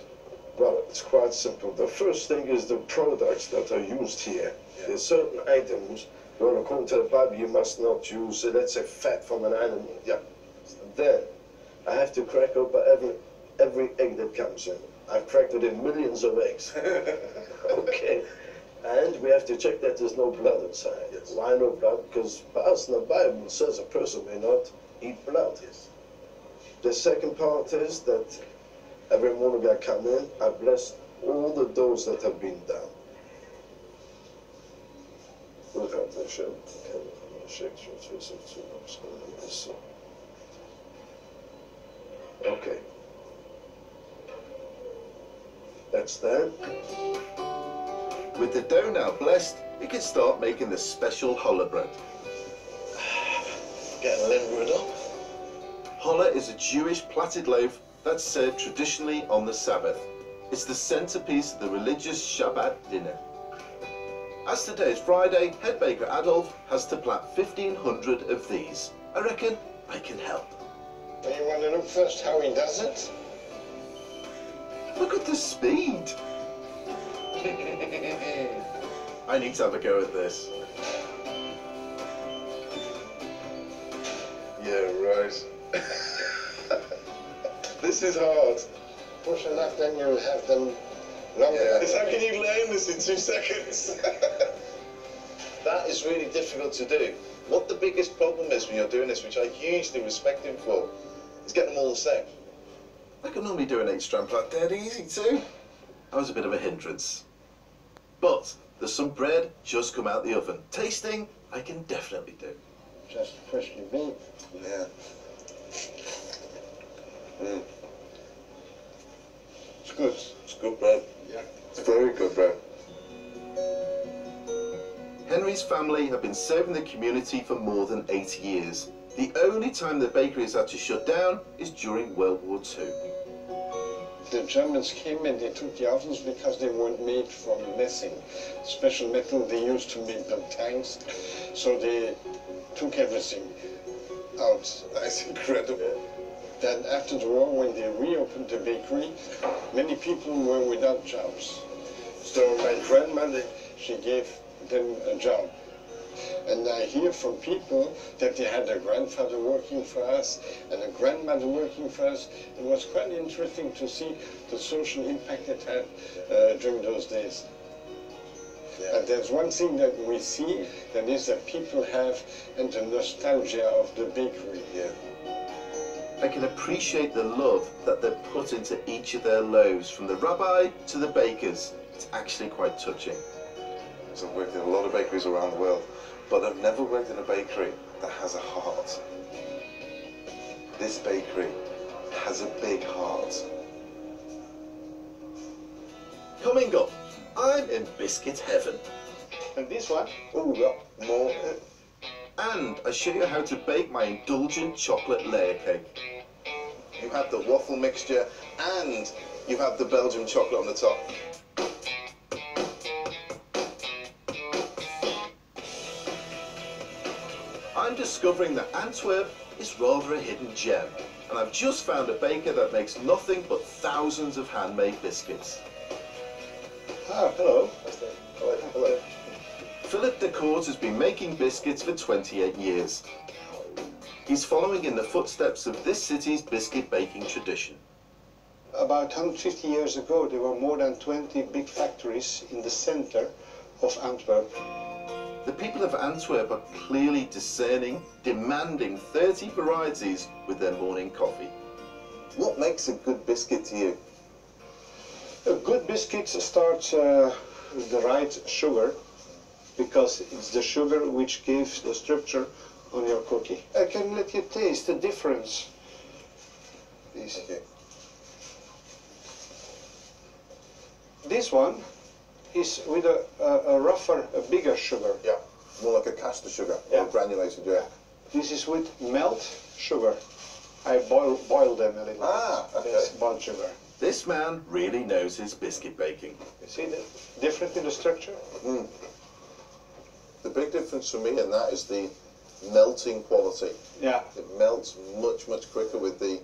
Well, it's quite simple. The first thing is the products that are used here. There's certain items, according to the Bible, you must not use, uh, let's say, fat from an animal. Yeah. Then, I have to crack open every, every egg that comes in. I've cracked it in millions of eggs. okay. And we have to check that there's no blood inside. Yes. Why no blood? Because us in the Bible says a person may not eat blood. Yes. The second part is that every morning I come in, I bless all the doors that have been done. Without the shit, Okay. That's that. With the dough now blessed, we can start making the special challah bread. Getting limbered up. Challah is a Jewish plaited loaf that's served traditionally on the Sabbath. It's the centerpiece of the religious Shabbat dinner. As today is Friday, head baker Adolf has to plat 1500 of these. I reckon I can help. You want to look first how he does it? Look at the speed. I need to have a go at this. Yeah, right. this is hard. Push enough, then you'll have them longer. Yeah. How can you learn this in two seconds? that is really difficult to do. What the biggest problem is when you're doing this, which I hugely respect him for, is getting them all the same. I can normally do an eight strand plait dead easy too. I was a bit of a hindrance. But there's some bread just come out the oven. Tasting, I can definitely do. Just freshly baked. Yeah. Mm. It's good. It's good bread. Yeah. It's very good bread. Henry's family have been serving the community for more than 80 years. The only time the bakery has had to shut down is during World War II. The Germans came and they took the ovens because they weren't made from messing, special metal they used to make the tanks. So they took everything out. That's incredible. Then after the war, when they reopened the bakery, many people were without jobs. So my grandmother, she gave them a job. And I hear from people that they had a grandfather working for us and a grandmother working for us. It was quite interesting to see the social impact it had uh, during those days. But there's one thing that we see, that is that people have and the nostalgia of the bakery. Yeah. I can appreciate the love that they've put into each of their loaves, from the rabbi to the bakers. It's actually quite touching. So I've worked in a lot of bakeries around the world, but I've never worked in a bakery that has a heart. This bakery has a big heart. Coming up, I'm in biscuit heaven. And this one? Oh, yeah, more. And I show you how to bake my indulgent chocolate layer cake. You have the waffle mixture and you have the Belgian chocolate on the top. I'm discovering that Antwerp is rather a hidden gem, and I've just found a baker that makes nothing but thousands of handmade biscuits. Ah, hello. Hello. Philip Decourt has been making biscuits for 28 years. He's following in the footsteps of this city's biscuit baking tradition. About 150 years ago, there were more than 20 big factories in the center of Antwerp. The people of Antwerp are clearly discerning, demanding 30 varieties with their morning coffee. What makes a good biscuit to you? A good biscuit starts uh, with the right sugar because it's the sugar which gives the structure on your cookie. I can let you taste the difference. Okay. This one is with a, a, a rougher, a bigger sugar. Yeah, more like a caster sugar, Yeah. or granulated, yeah. This is with melt sugar. I boil boil them a little. Ah, bit. okay. Yes, boiled sugar. This man really knows his biscuit baking. You see the difference in the structure? Mm. The big difference for me in that is the melting quality. Yeah. It melts much, much quicker with the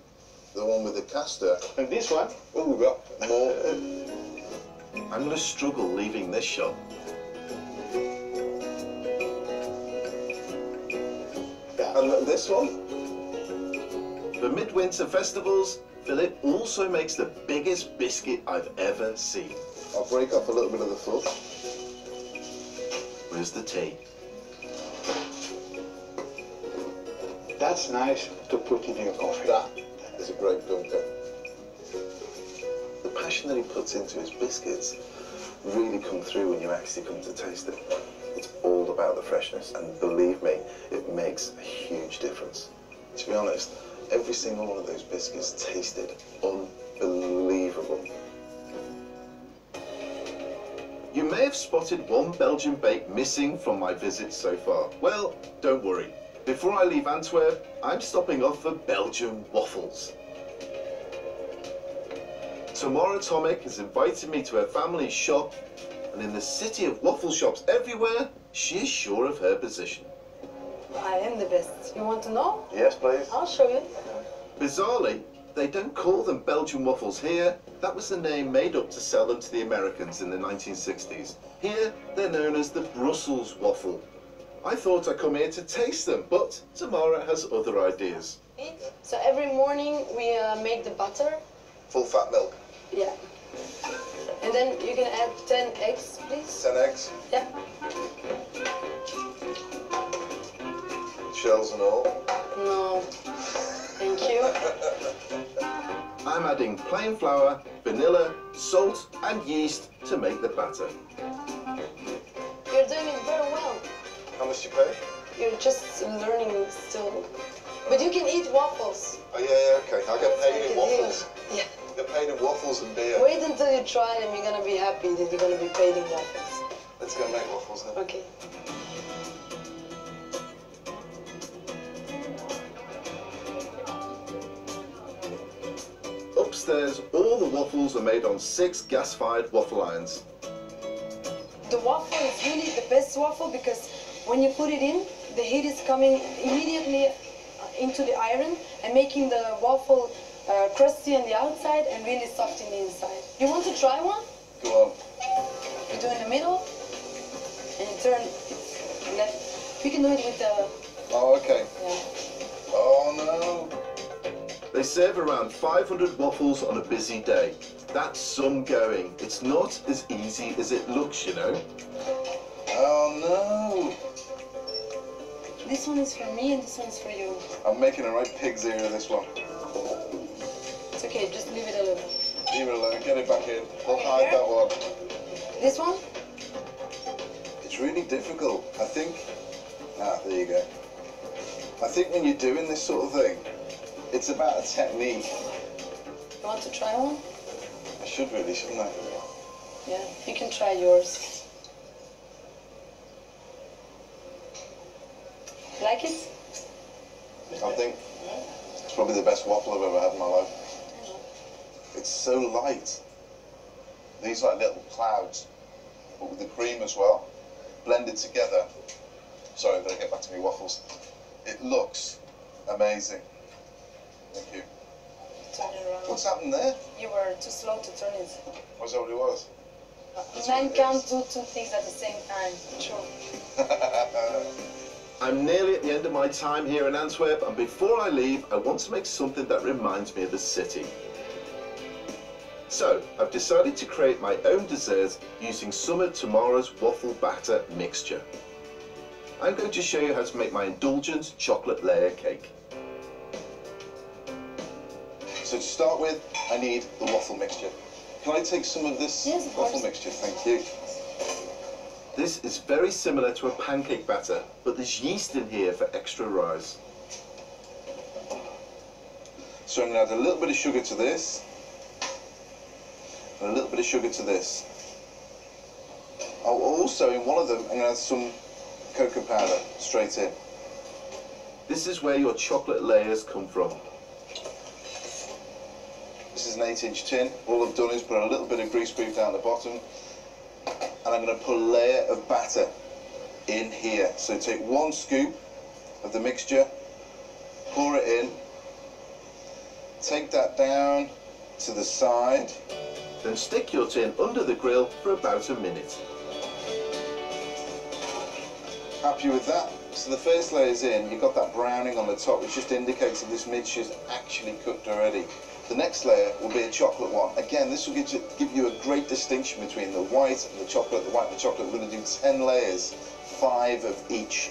the one with the caster. And this one? Oh, we got more. I'm going to struggle leaving this shop. And this one? For midwinter festivals, Philip also makes the biggest biscuit I've ever seen. I'll break off a little bit of the fluff. Where's the tea? That's nice to put in your coffee. That is a great dunker. The passion that he puts into his biscuits really come through when you actually come to taste it. It's all about the freshness, and believe me, it makes a huge difference. To be honest, every single one of those biscuits tasted unbelievable. You may have spotted one Belgian bake missing from my visit so far. Well, don't worry. Before I leave Antwerp, I'm stopping off for Belgian waffles. Tamara Tomic has invited me to her family's shop, and in the city of waffle shops everywhere, she is sure of her position. I am the best. You want to know? Yes, please. I'll show you. Bizarrely, they don't call them Belgian waffles here. That was the name made up to sell them to the Americans in the 1960s. Here, they're known as the Brussels waffle. I thought I'd come here to taste them, but Tamara has other ideas. So every morning we uh, make the butter. Full fat milk. Yeah. And then you can add 10 eggs, please. 10 eggs, Yeah. shells and all. No. Thank you. I'm adding plain flour, vanilla, salt, and yeast to make the batter. You're doing it very well. How much do you pay? You're just learning still. But you can eat waffles. Oh, yeah, yeah, okay. I get paid in Like a deal. waffles. Yeah. I get paid in waffles and beer. Wait until you try them. You're gonna be happy that you're gonna be paid in waffles. Let's go make waffles then. Okay. Upstairs, all the waffles are made on six gas-fired waffle irons. The waffle is really the best waffle because when you put it in, the heat is coming immediately uh, into the iron and making the waffle uh, crusty on the outside and really soft in the inside. You want to try one? Go on. You do in the middle and you turn it left. We can do it with the Oh, okay. yeah. Oh, no. They serve around 500 waffles on a busy day. That's some going. It's not as easy as it looks, you know. Oh, no! This one is for me and this one's for you. I'm making a right pig's ear of this one. It's okay, just leave it alone. Leave it alone. Get it back in. I'll Okay, hide here? that one. This one? It's really difficult. I think. Ah, there you go. I think when you're doing this sort of thing, it's about a technique. You want to try one? I should really, shouldn't I? Yeah, you can try yours. Like it? I think it's probably the best waffle I've ever had in my life. It's so light. These like little clouds, but with the cream as well, blended together. Sorry, I'm gonna get back to me waffles. It looks amazing. Thank you. Turn it around. What's happened there? You were too slow to turn it. Was that what it was? Uh, Man can't do two things at the same time. True. I'm nearly at the end of my time here in Antwerp, and before I leave, I want to make something that reminds me of the city. So, I've decided to create my own dessert using some of Tamara's waffle batter mixture. I'm going to show you how to make my indulgent chocolate layer cake. So to start with, I need the waffle mixture. Can I take some of this Yes, waffle mixture? Thank you. This is very similar to a pancake batter, but there's yeast in here for extra rise. So I'm going to add a little bit of sugar to this, and a little bit of sugar to this. I'll also, in one of them, I'm going to add some cocoa powder straight in. This is where your chocolate layers come from. This is an 8 inch tin. All I've done is put a little bit of grease proof down the bottom, and I'm going to put a layer of batter in here. So take one scoop of the mixture, pour it in, take that down to the side. Then stick your tin under the grill for about a minute. Happy with that? So the first layer's in, you've got that browning on the top, which just indicates that this mixture's actually cooked already. The next layer will be a chocolate one. Again, this will give you, give you a great distinction between the white and the chocolate, the white and the chocolate. We're going to do 10 layers, five of each.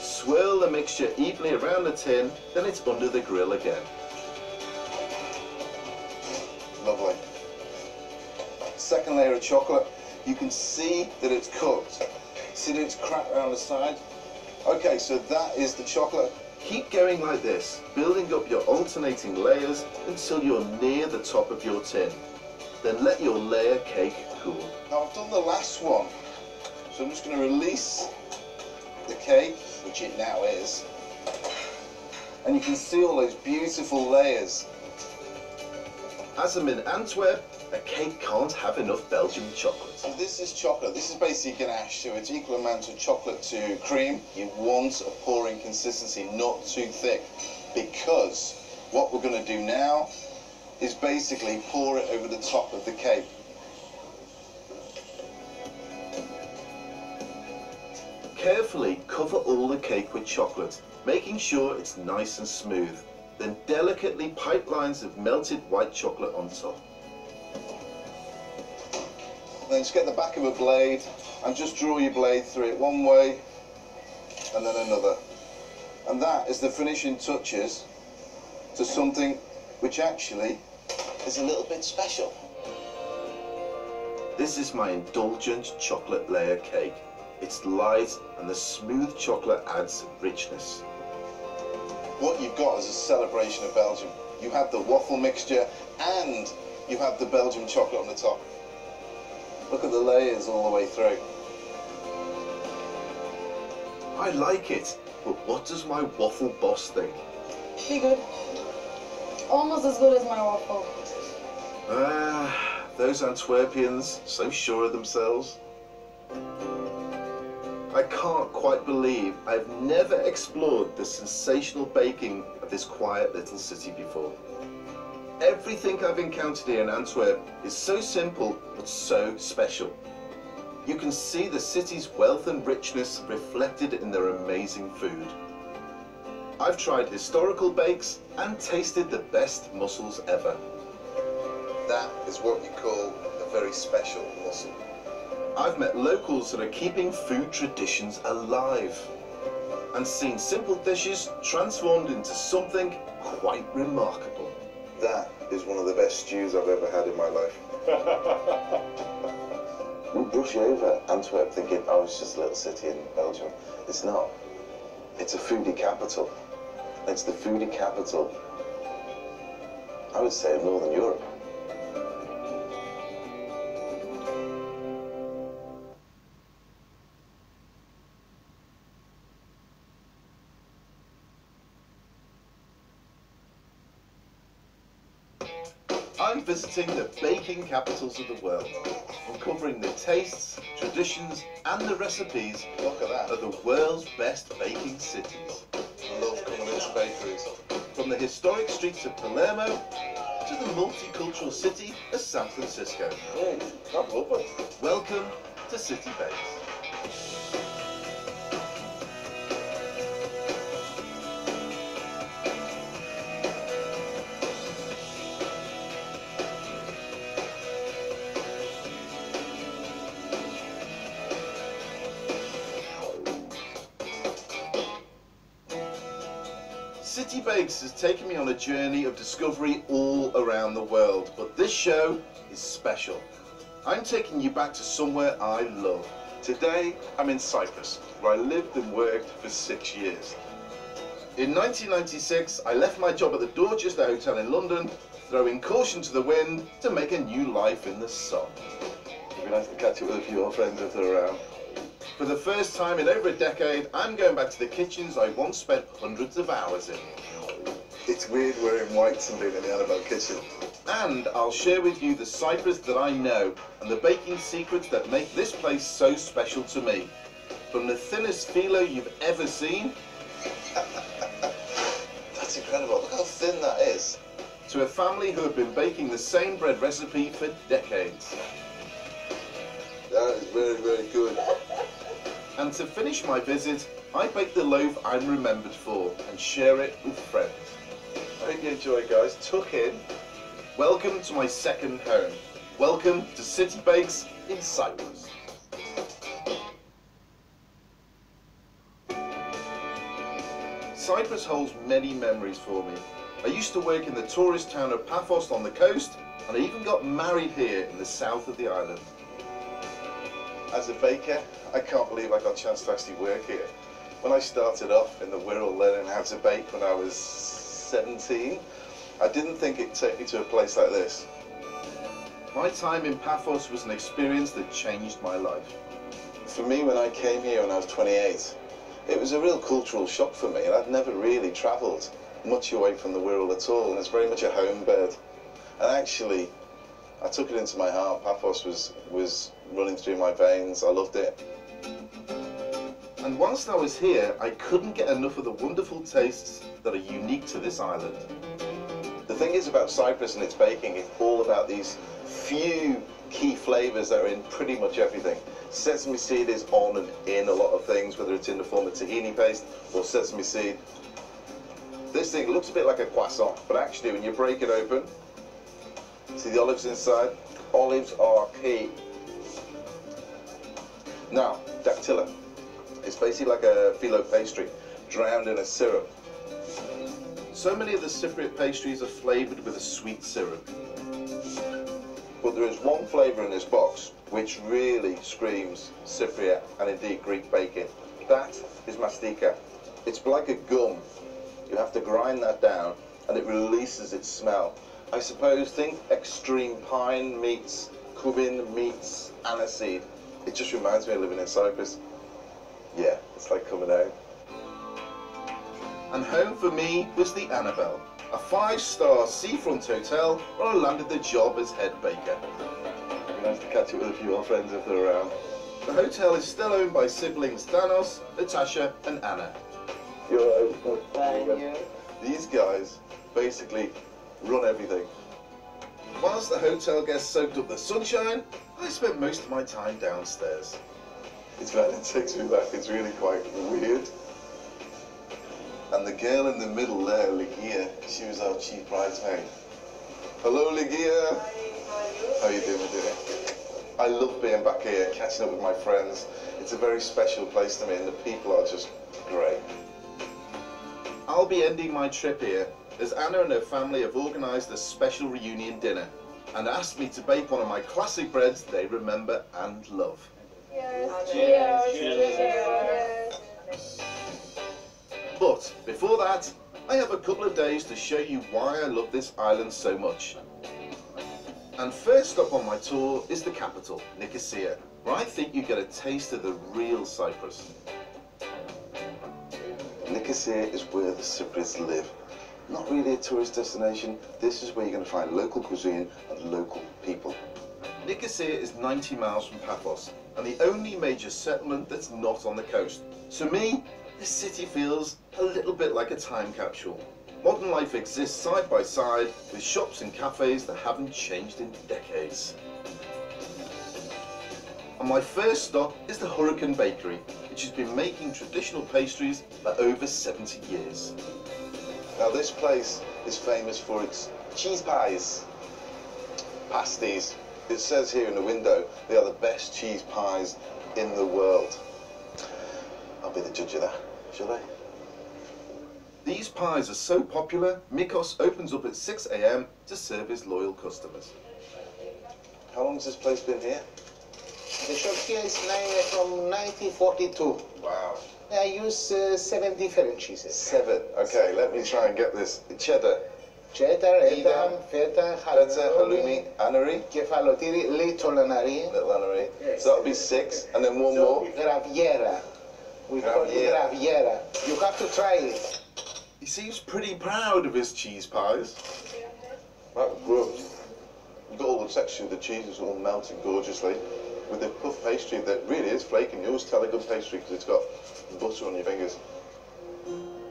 Swirl the mixture evenly around the tin, then it's under the grill again. Lovely. Second layer of chocolate, you can see that it's cooked. See that it's cracked around the side? Okay, so that is the chocolate. Keep going like this, building up your alternating layers until you're near the top of your tin. Then let your layer cake cool. Now I've done the last one, so I'm just going to release the cake, which it now is. And you can see all those beautiful layers. As I'm in Antwerp, a cake can't have enough Belgian chocolate. So this is chocolate. This is basically ganache, so it's equal amount of chocolate to cream. You want a pouring consistency, not too thick, because what we're going to do now is basically pour it over the top of the cake. Carefully cover all the cake with chocolate, making sure it's nice and smooth. Then delicately pipe lines of melted white chocolate on top. Then just get the back of a blade and just draw your blade through it one way and then another. And that is the finishing touches to something which actually is a little bit special. This is my indulgent chocolate layer cake. It's light and the smooth chocolate adds richness. What you've got is a celebration of Belgium. You have the waffle mixture and you have the Belgian chocolate on the top. Look at the layers all the way through. I like it, but what does my waffle boss think? Be good. Almost as good as my waffle. Ah, those Antwerpians, so sure of themselves. I can't quite believe I've never explored the sensational baking of this quiet little city before. Everything I've encountered here in Antwerp is so simple but so special. You can see the city's wealth and richness reflected in their amazing food. I've tried historical bakes and tasted the best mussels ever. That is what you call a very special mussel. I've met locals that are keeping food traditions alive and seen simple dishes transformed into something quite remarkable. That is one of the best stews I've ever had in my life. we brush over Antwerp thinking, oh, it's just a little city in Belgium. It's not. It's a foodie capital. It's the foodie capital, I would say, of Northern Europe. Visiting the baking capitals of the world, uncovering the tastes, traditions, and the recipes Look at that. of the world's best baking cities. I love coming into bakeries. From the historic streets of Palermo to the multicultural city of San Francisco. Welcome to City Bakes. City Bakes has taken me on a journey of discovery all around the world, but this show is special. I'm taking you back to somewhere I love. Today, I'm in Cyprus, where I lived and worked for six years. In 1996, I left my job at the Dorchester Hotel in London, throwing caution to the wind to make a new life in the sun. It'd be nice to catch up with a few old friends if they're around. For the first time in over a decade, I'm going back to the kitchens I once spent hundreds of hours in. It's weird wearing whites and being in the Annabelle kitchen. And I'll share with you the Cyprus that I know and the baking secrets that make this place so special to me. From the thinnest phyllo you've ever seen That's incredible. Look how thin that is. to a family who have been baking the same bread recipe for decades. That is very, very good. And to finish my visit, I bake the loaf I'm remembered for and share it with friends. I hope you enjoy, guys. Tuck in. Welcome to my second home. Welcome to City Bakes in Cyprus. Cyprus holds many memories for me. I used to work in the tourist town of Paphos on the coast, and I even got married here in the south of the island. As a baker, I can't believe I got a chance to actually work here. When I started off in the Wirral learning how to bake when I was 17, I didn't think it'd take me to a place like this. My time in Paphos was an experience that changed my life. For me, when I came here when I was 28, it was a real cultural shock for me, and I'd never really travelled much away from the Wirral at all, and it's very much a home bed. And actually, I took it into my heart. Paphos was, was running through my veins. I loved it. And whilst I was here, I couldn't get enough of the wonderful tastes that are unique to this island. The thing is about Cyprus and its baking, it's all about these few key flavours that are in pretty much everything. Sesame seed is on and in a lot of things, whether it's in the form of tahini paste or sesame seed. This thing looks a bit like a croissant, but actually when you break it open, see the olives inside? Olives are key. Now, dactyla. It's basically like a phyllo pastry, drowned in a syrup. So many of the Cypriot pastries are flavoured with a sweet syrup. But there is one flavour in this box which really screams Cypriot and indeed Greek baking. That is mastika. It's like a gum. You have to grind that down and it releases its smell. I suppose think extreme pine meets cumin meets aniseed. It just reminds me of living in Cyprus. Yeah, it's like coming home. And home for me was the Annabelle, a five-star seafront hotel where I landed the job as head baker. It'd be nice to catch up with a few old friends if they're around. The hotel is still owned by siblings Thanos, Natasha and Anna. You're These guys basically run everything. Whilst the hotel guests soaked up the sunshine, I spent most of my time downstairs. It's man, it takes me back. It's really quite weird. And the girl in the middle there, Ligia, she was our chief bridesmaid. Hello, Ligia. Hi. How are you doing, dear? I love being back here, catching up with my friends. It's a very special place to me, and the people are just great. I'll be ending my trip here as Anna and her family have organised a special reunion dinner and asked me to bake one of my classic breads they remember and love. Cheers! But before that, I have a couple of days to show you why I love this island so much. And first up on my tour is the capital, Nicosia, where I think you get a taste of the real Cyprus. Nicosia is where the Cypriots live. Not really a tourist destination. This is where you're going to find local cuisine and local people. Nicosia is 90 miles from Paphos and the only major settlement that's not on the coast. To me, this city feels a little bit like a time capsule. Modern life exists side by side with shops and cafes that haven't changed in decades. And my first stop is the Hurricane Bakery, which has been making traditional pastries for over 70 years. Now this place is famous for its cheese pies, pasties. It says here in the window they are the best cheese pies in the world. I'll be the judge of that, shall I? These pies are so popular, Mikos opens up at 6 a.m. to serve his loyal customers. How long has this place been here? The shop here is from 1942. Wow. I use uh, seven different cheeses. Seven. Okay, let me try and get this. Cheddar, Cheddar, Edam, feta, halloumi, anari, kefalotiri, little anari. little anari. Yes. So that'll be six, and then one So, more. Graviera. We call it Graviera. Graviera. You have to try it. He seems pretty proud of his cheese pies. That was good. You've got all the texture of the cheese is all melted gorgeously. With the puff pastry that really is flaking. You always tell a good pastry because it's got butter on your fingers.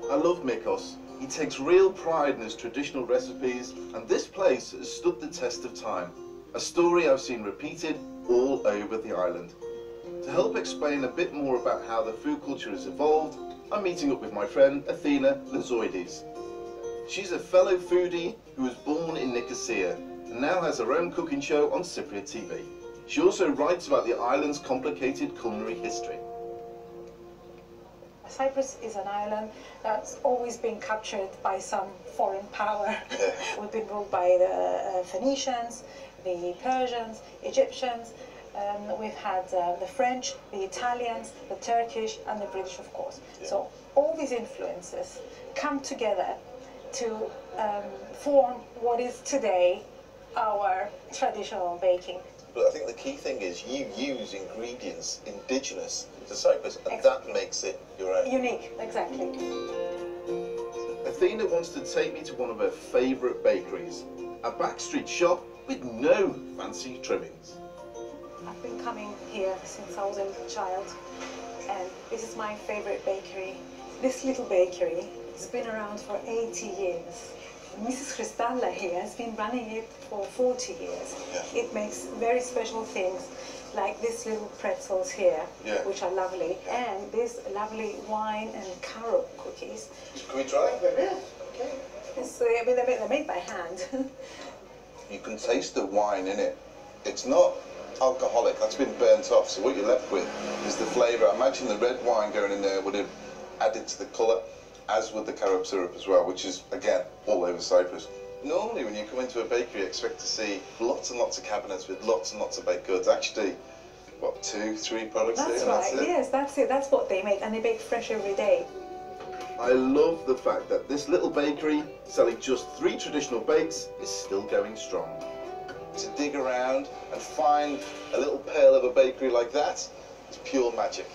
I love Mikos. He takes real pride in his traditional recipes, and this place has stood the test of time. A story I've seen repeated all over the island. To help explain a bit more about how the food culture has evolved, I'm meeting up with my friend Athena Lazoides. She's a fellow foodie who was born in Nicosia and now has her own cooking show on Cypriot TV. She also writes about the island's complicated culinary history. Cyprus is an island that's always been captured by some foreign power. We've been ruled by the uh, Phoenicians, the Persians, Egyptians. Um, we've had uh, the French, the Italians, the Turkish, and the British, of course. So all these influences come together to um, form what is today our traditional baking. But I think the key thing is you use ingredients indigenous to Cyprus, and that makes it your own. Unique, exactly. Athena wants to take me to one of her favourite bakeries, a backstreet shop with no fancy trimmings. I've been coming here since I was a child, and this is my favorite bakery. This little bakery has been around for 80 years. Mrs. Cristalla here has been running it for 40 years. It makes very special things like these little pretzels here, Yeah. which are lovely, and these lovely wine and carob cookies. Can we try? It's, uh, I mean, they're made, they're made by hand. You can taste the wine in it. It's not alcoholic, that's been burnt off, so what you're left with is the flavour. Imagine the red wine going in there would have added to the colour, as would the carob syrup as well, which is, again, all over Cyprus. Normally, when you come into a bakery, you expect to see lots and lots of cabinets with lots and lots of baked goods. Actually, what, two, three products That's there, right, that's it? yes, that's it. That's what they make, and they bake fresh every day. I love the fact that this little bakery, selling just three traditional bakes, is still going strong. To dig around and find a little pearl of a bakery like that, it's pure magic.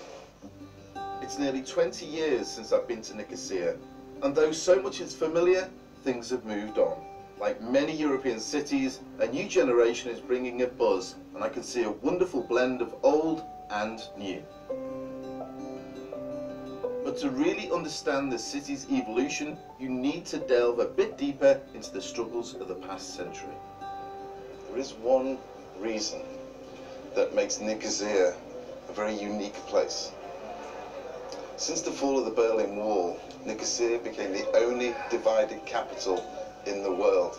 It's nearly 20 years since I've been to Nicosia, and though so much is familiar, things have moved on. Like many European cities, a new generation is bringing a buzz, and I can see a wonderful blend of old and new. But to really understand the city's evolution, you need to delve a bit deeper into the struggles of the past century. There is one reason that makes Nicosia a very unique place. Since the fall of the Berlin Wall, Nicosia became the only divided capital in the world.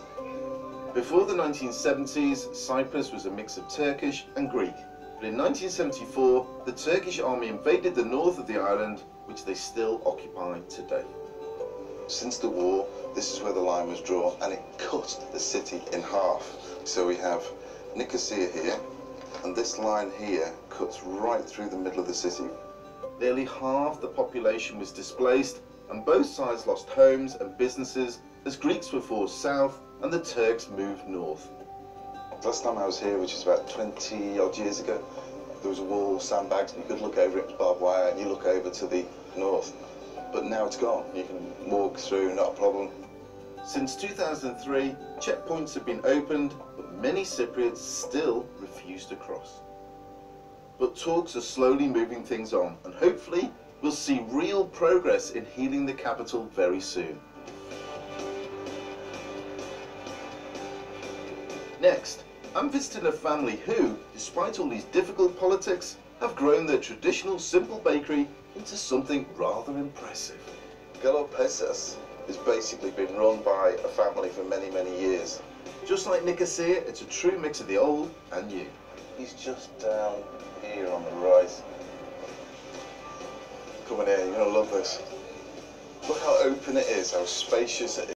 Before the 1970s, Cyprus was a mix of Turkish and Greek. But in 1974, the Turkish army invaded the north of the island, which they still occupy today. Since the war, this is where the line was drawn, and it cut the city in half. So we have Nicosia here, and this line here cuts right through the middle of the city. Nearly half the population was displaced, and both sides lost homes and businesses as Greeks were forced south and the Turks moved north. Last time I was here, which is about 20 odd years ago, there was a wall, sandbags, and you could look over it, with barbed wire, and you look over to the north. But now it's gone. You can walk through, not a problem. Since 2003, checkpoints have been opened, but many Cypriots still refuse to cross. But talks are slowly moving things on, and hopefully we'll see real progress in healing the capital very soon. Next, I'm visiting a family who, despite all these difficult politics, have grown their traditional simple bakery into something rather impressive. Galopesas has basically been run by a family for many, many years. Just like Nicosia, it's a true mix of the old and new. He's just down here on the right. Come in here, you're gonna love this. Look how open it is, how spacious it is.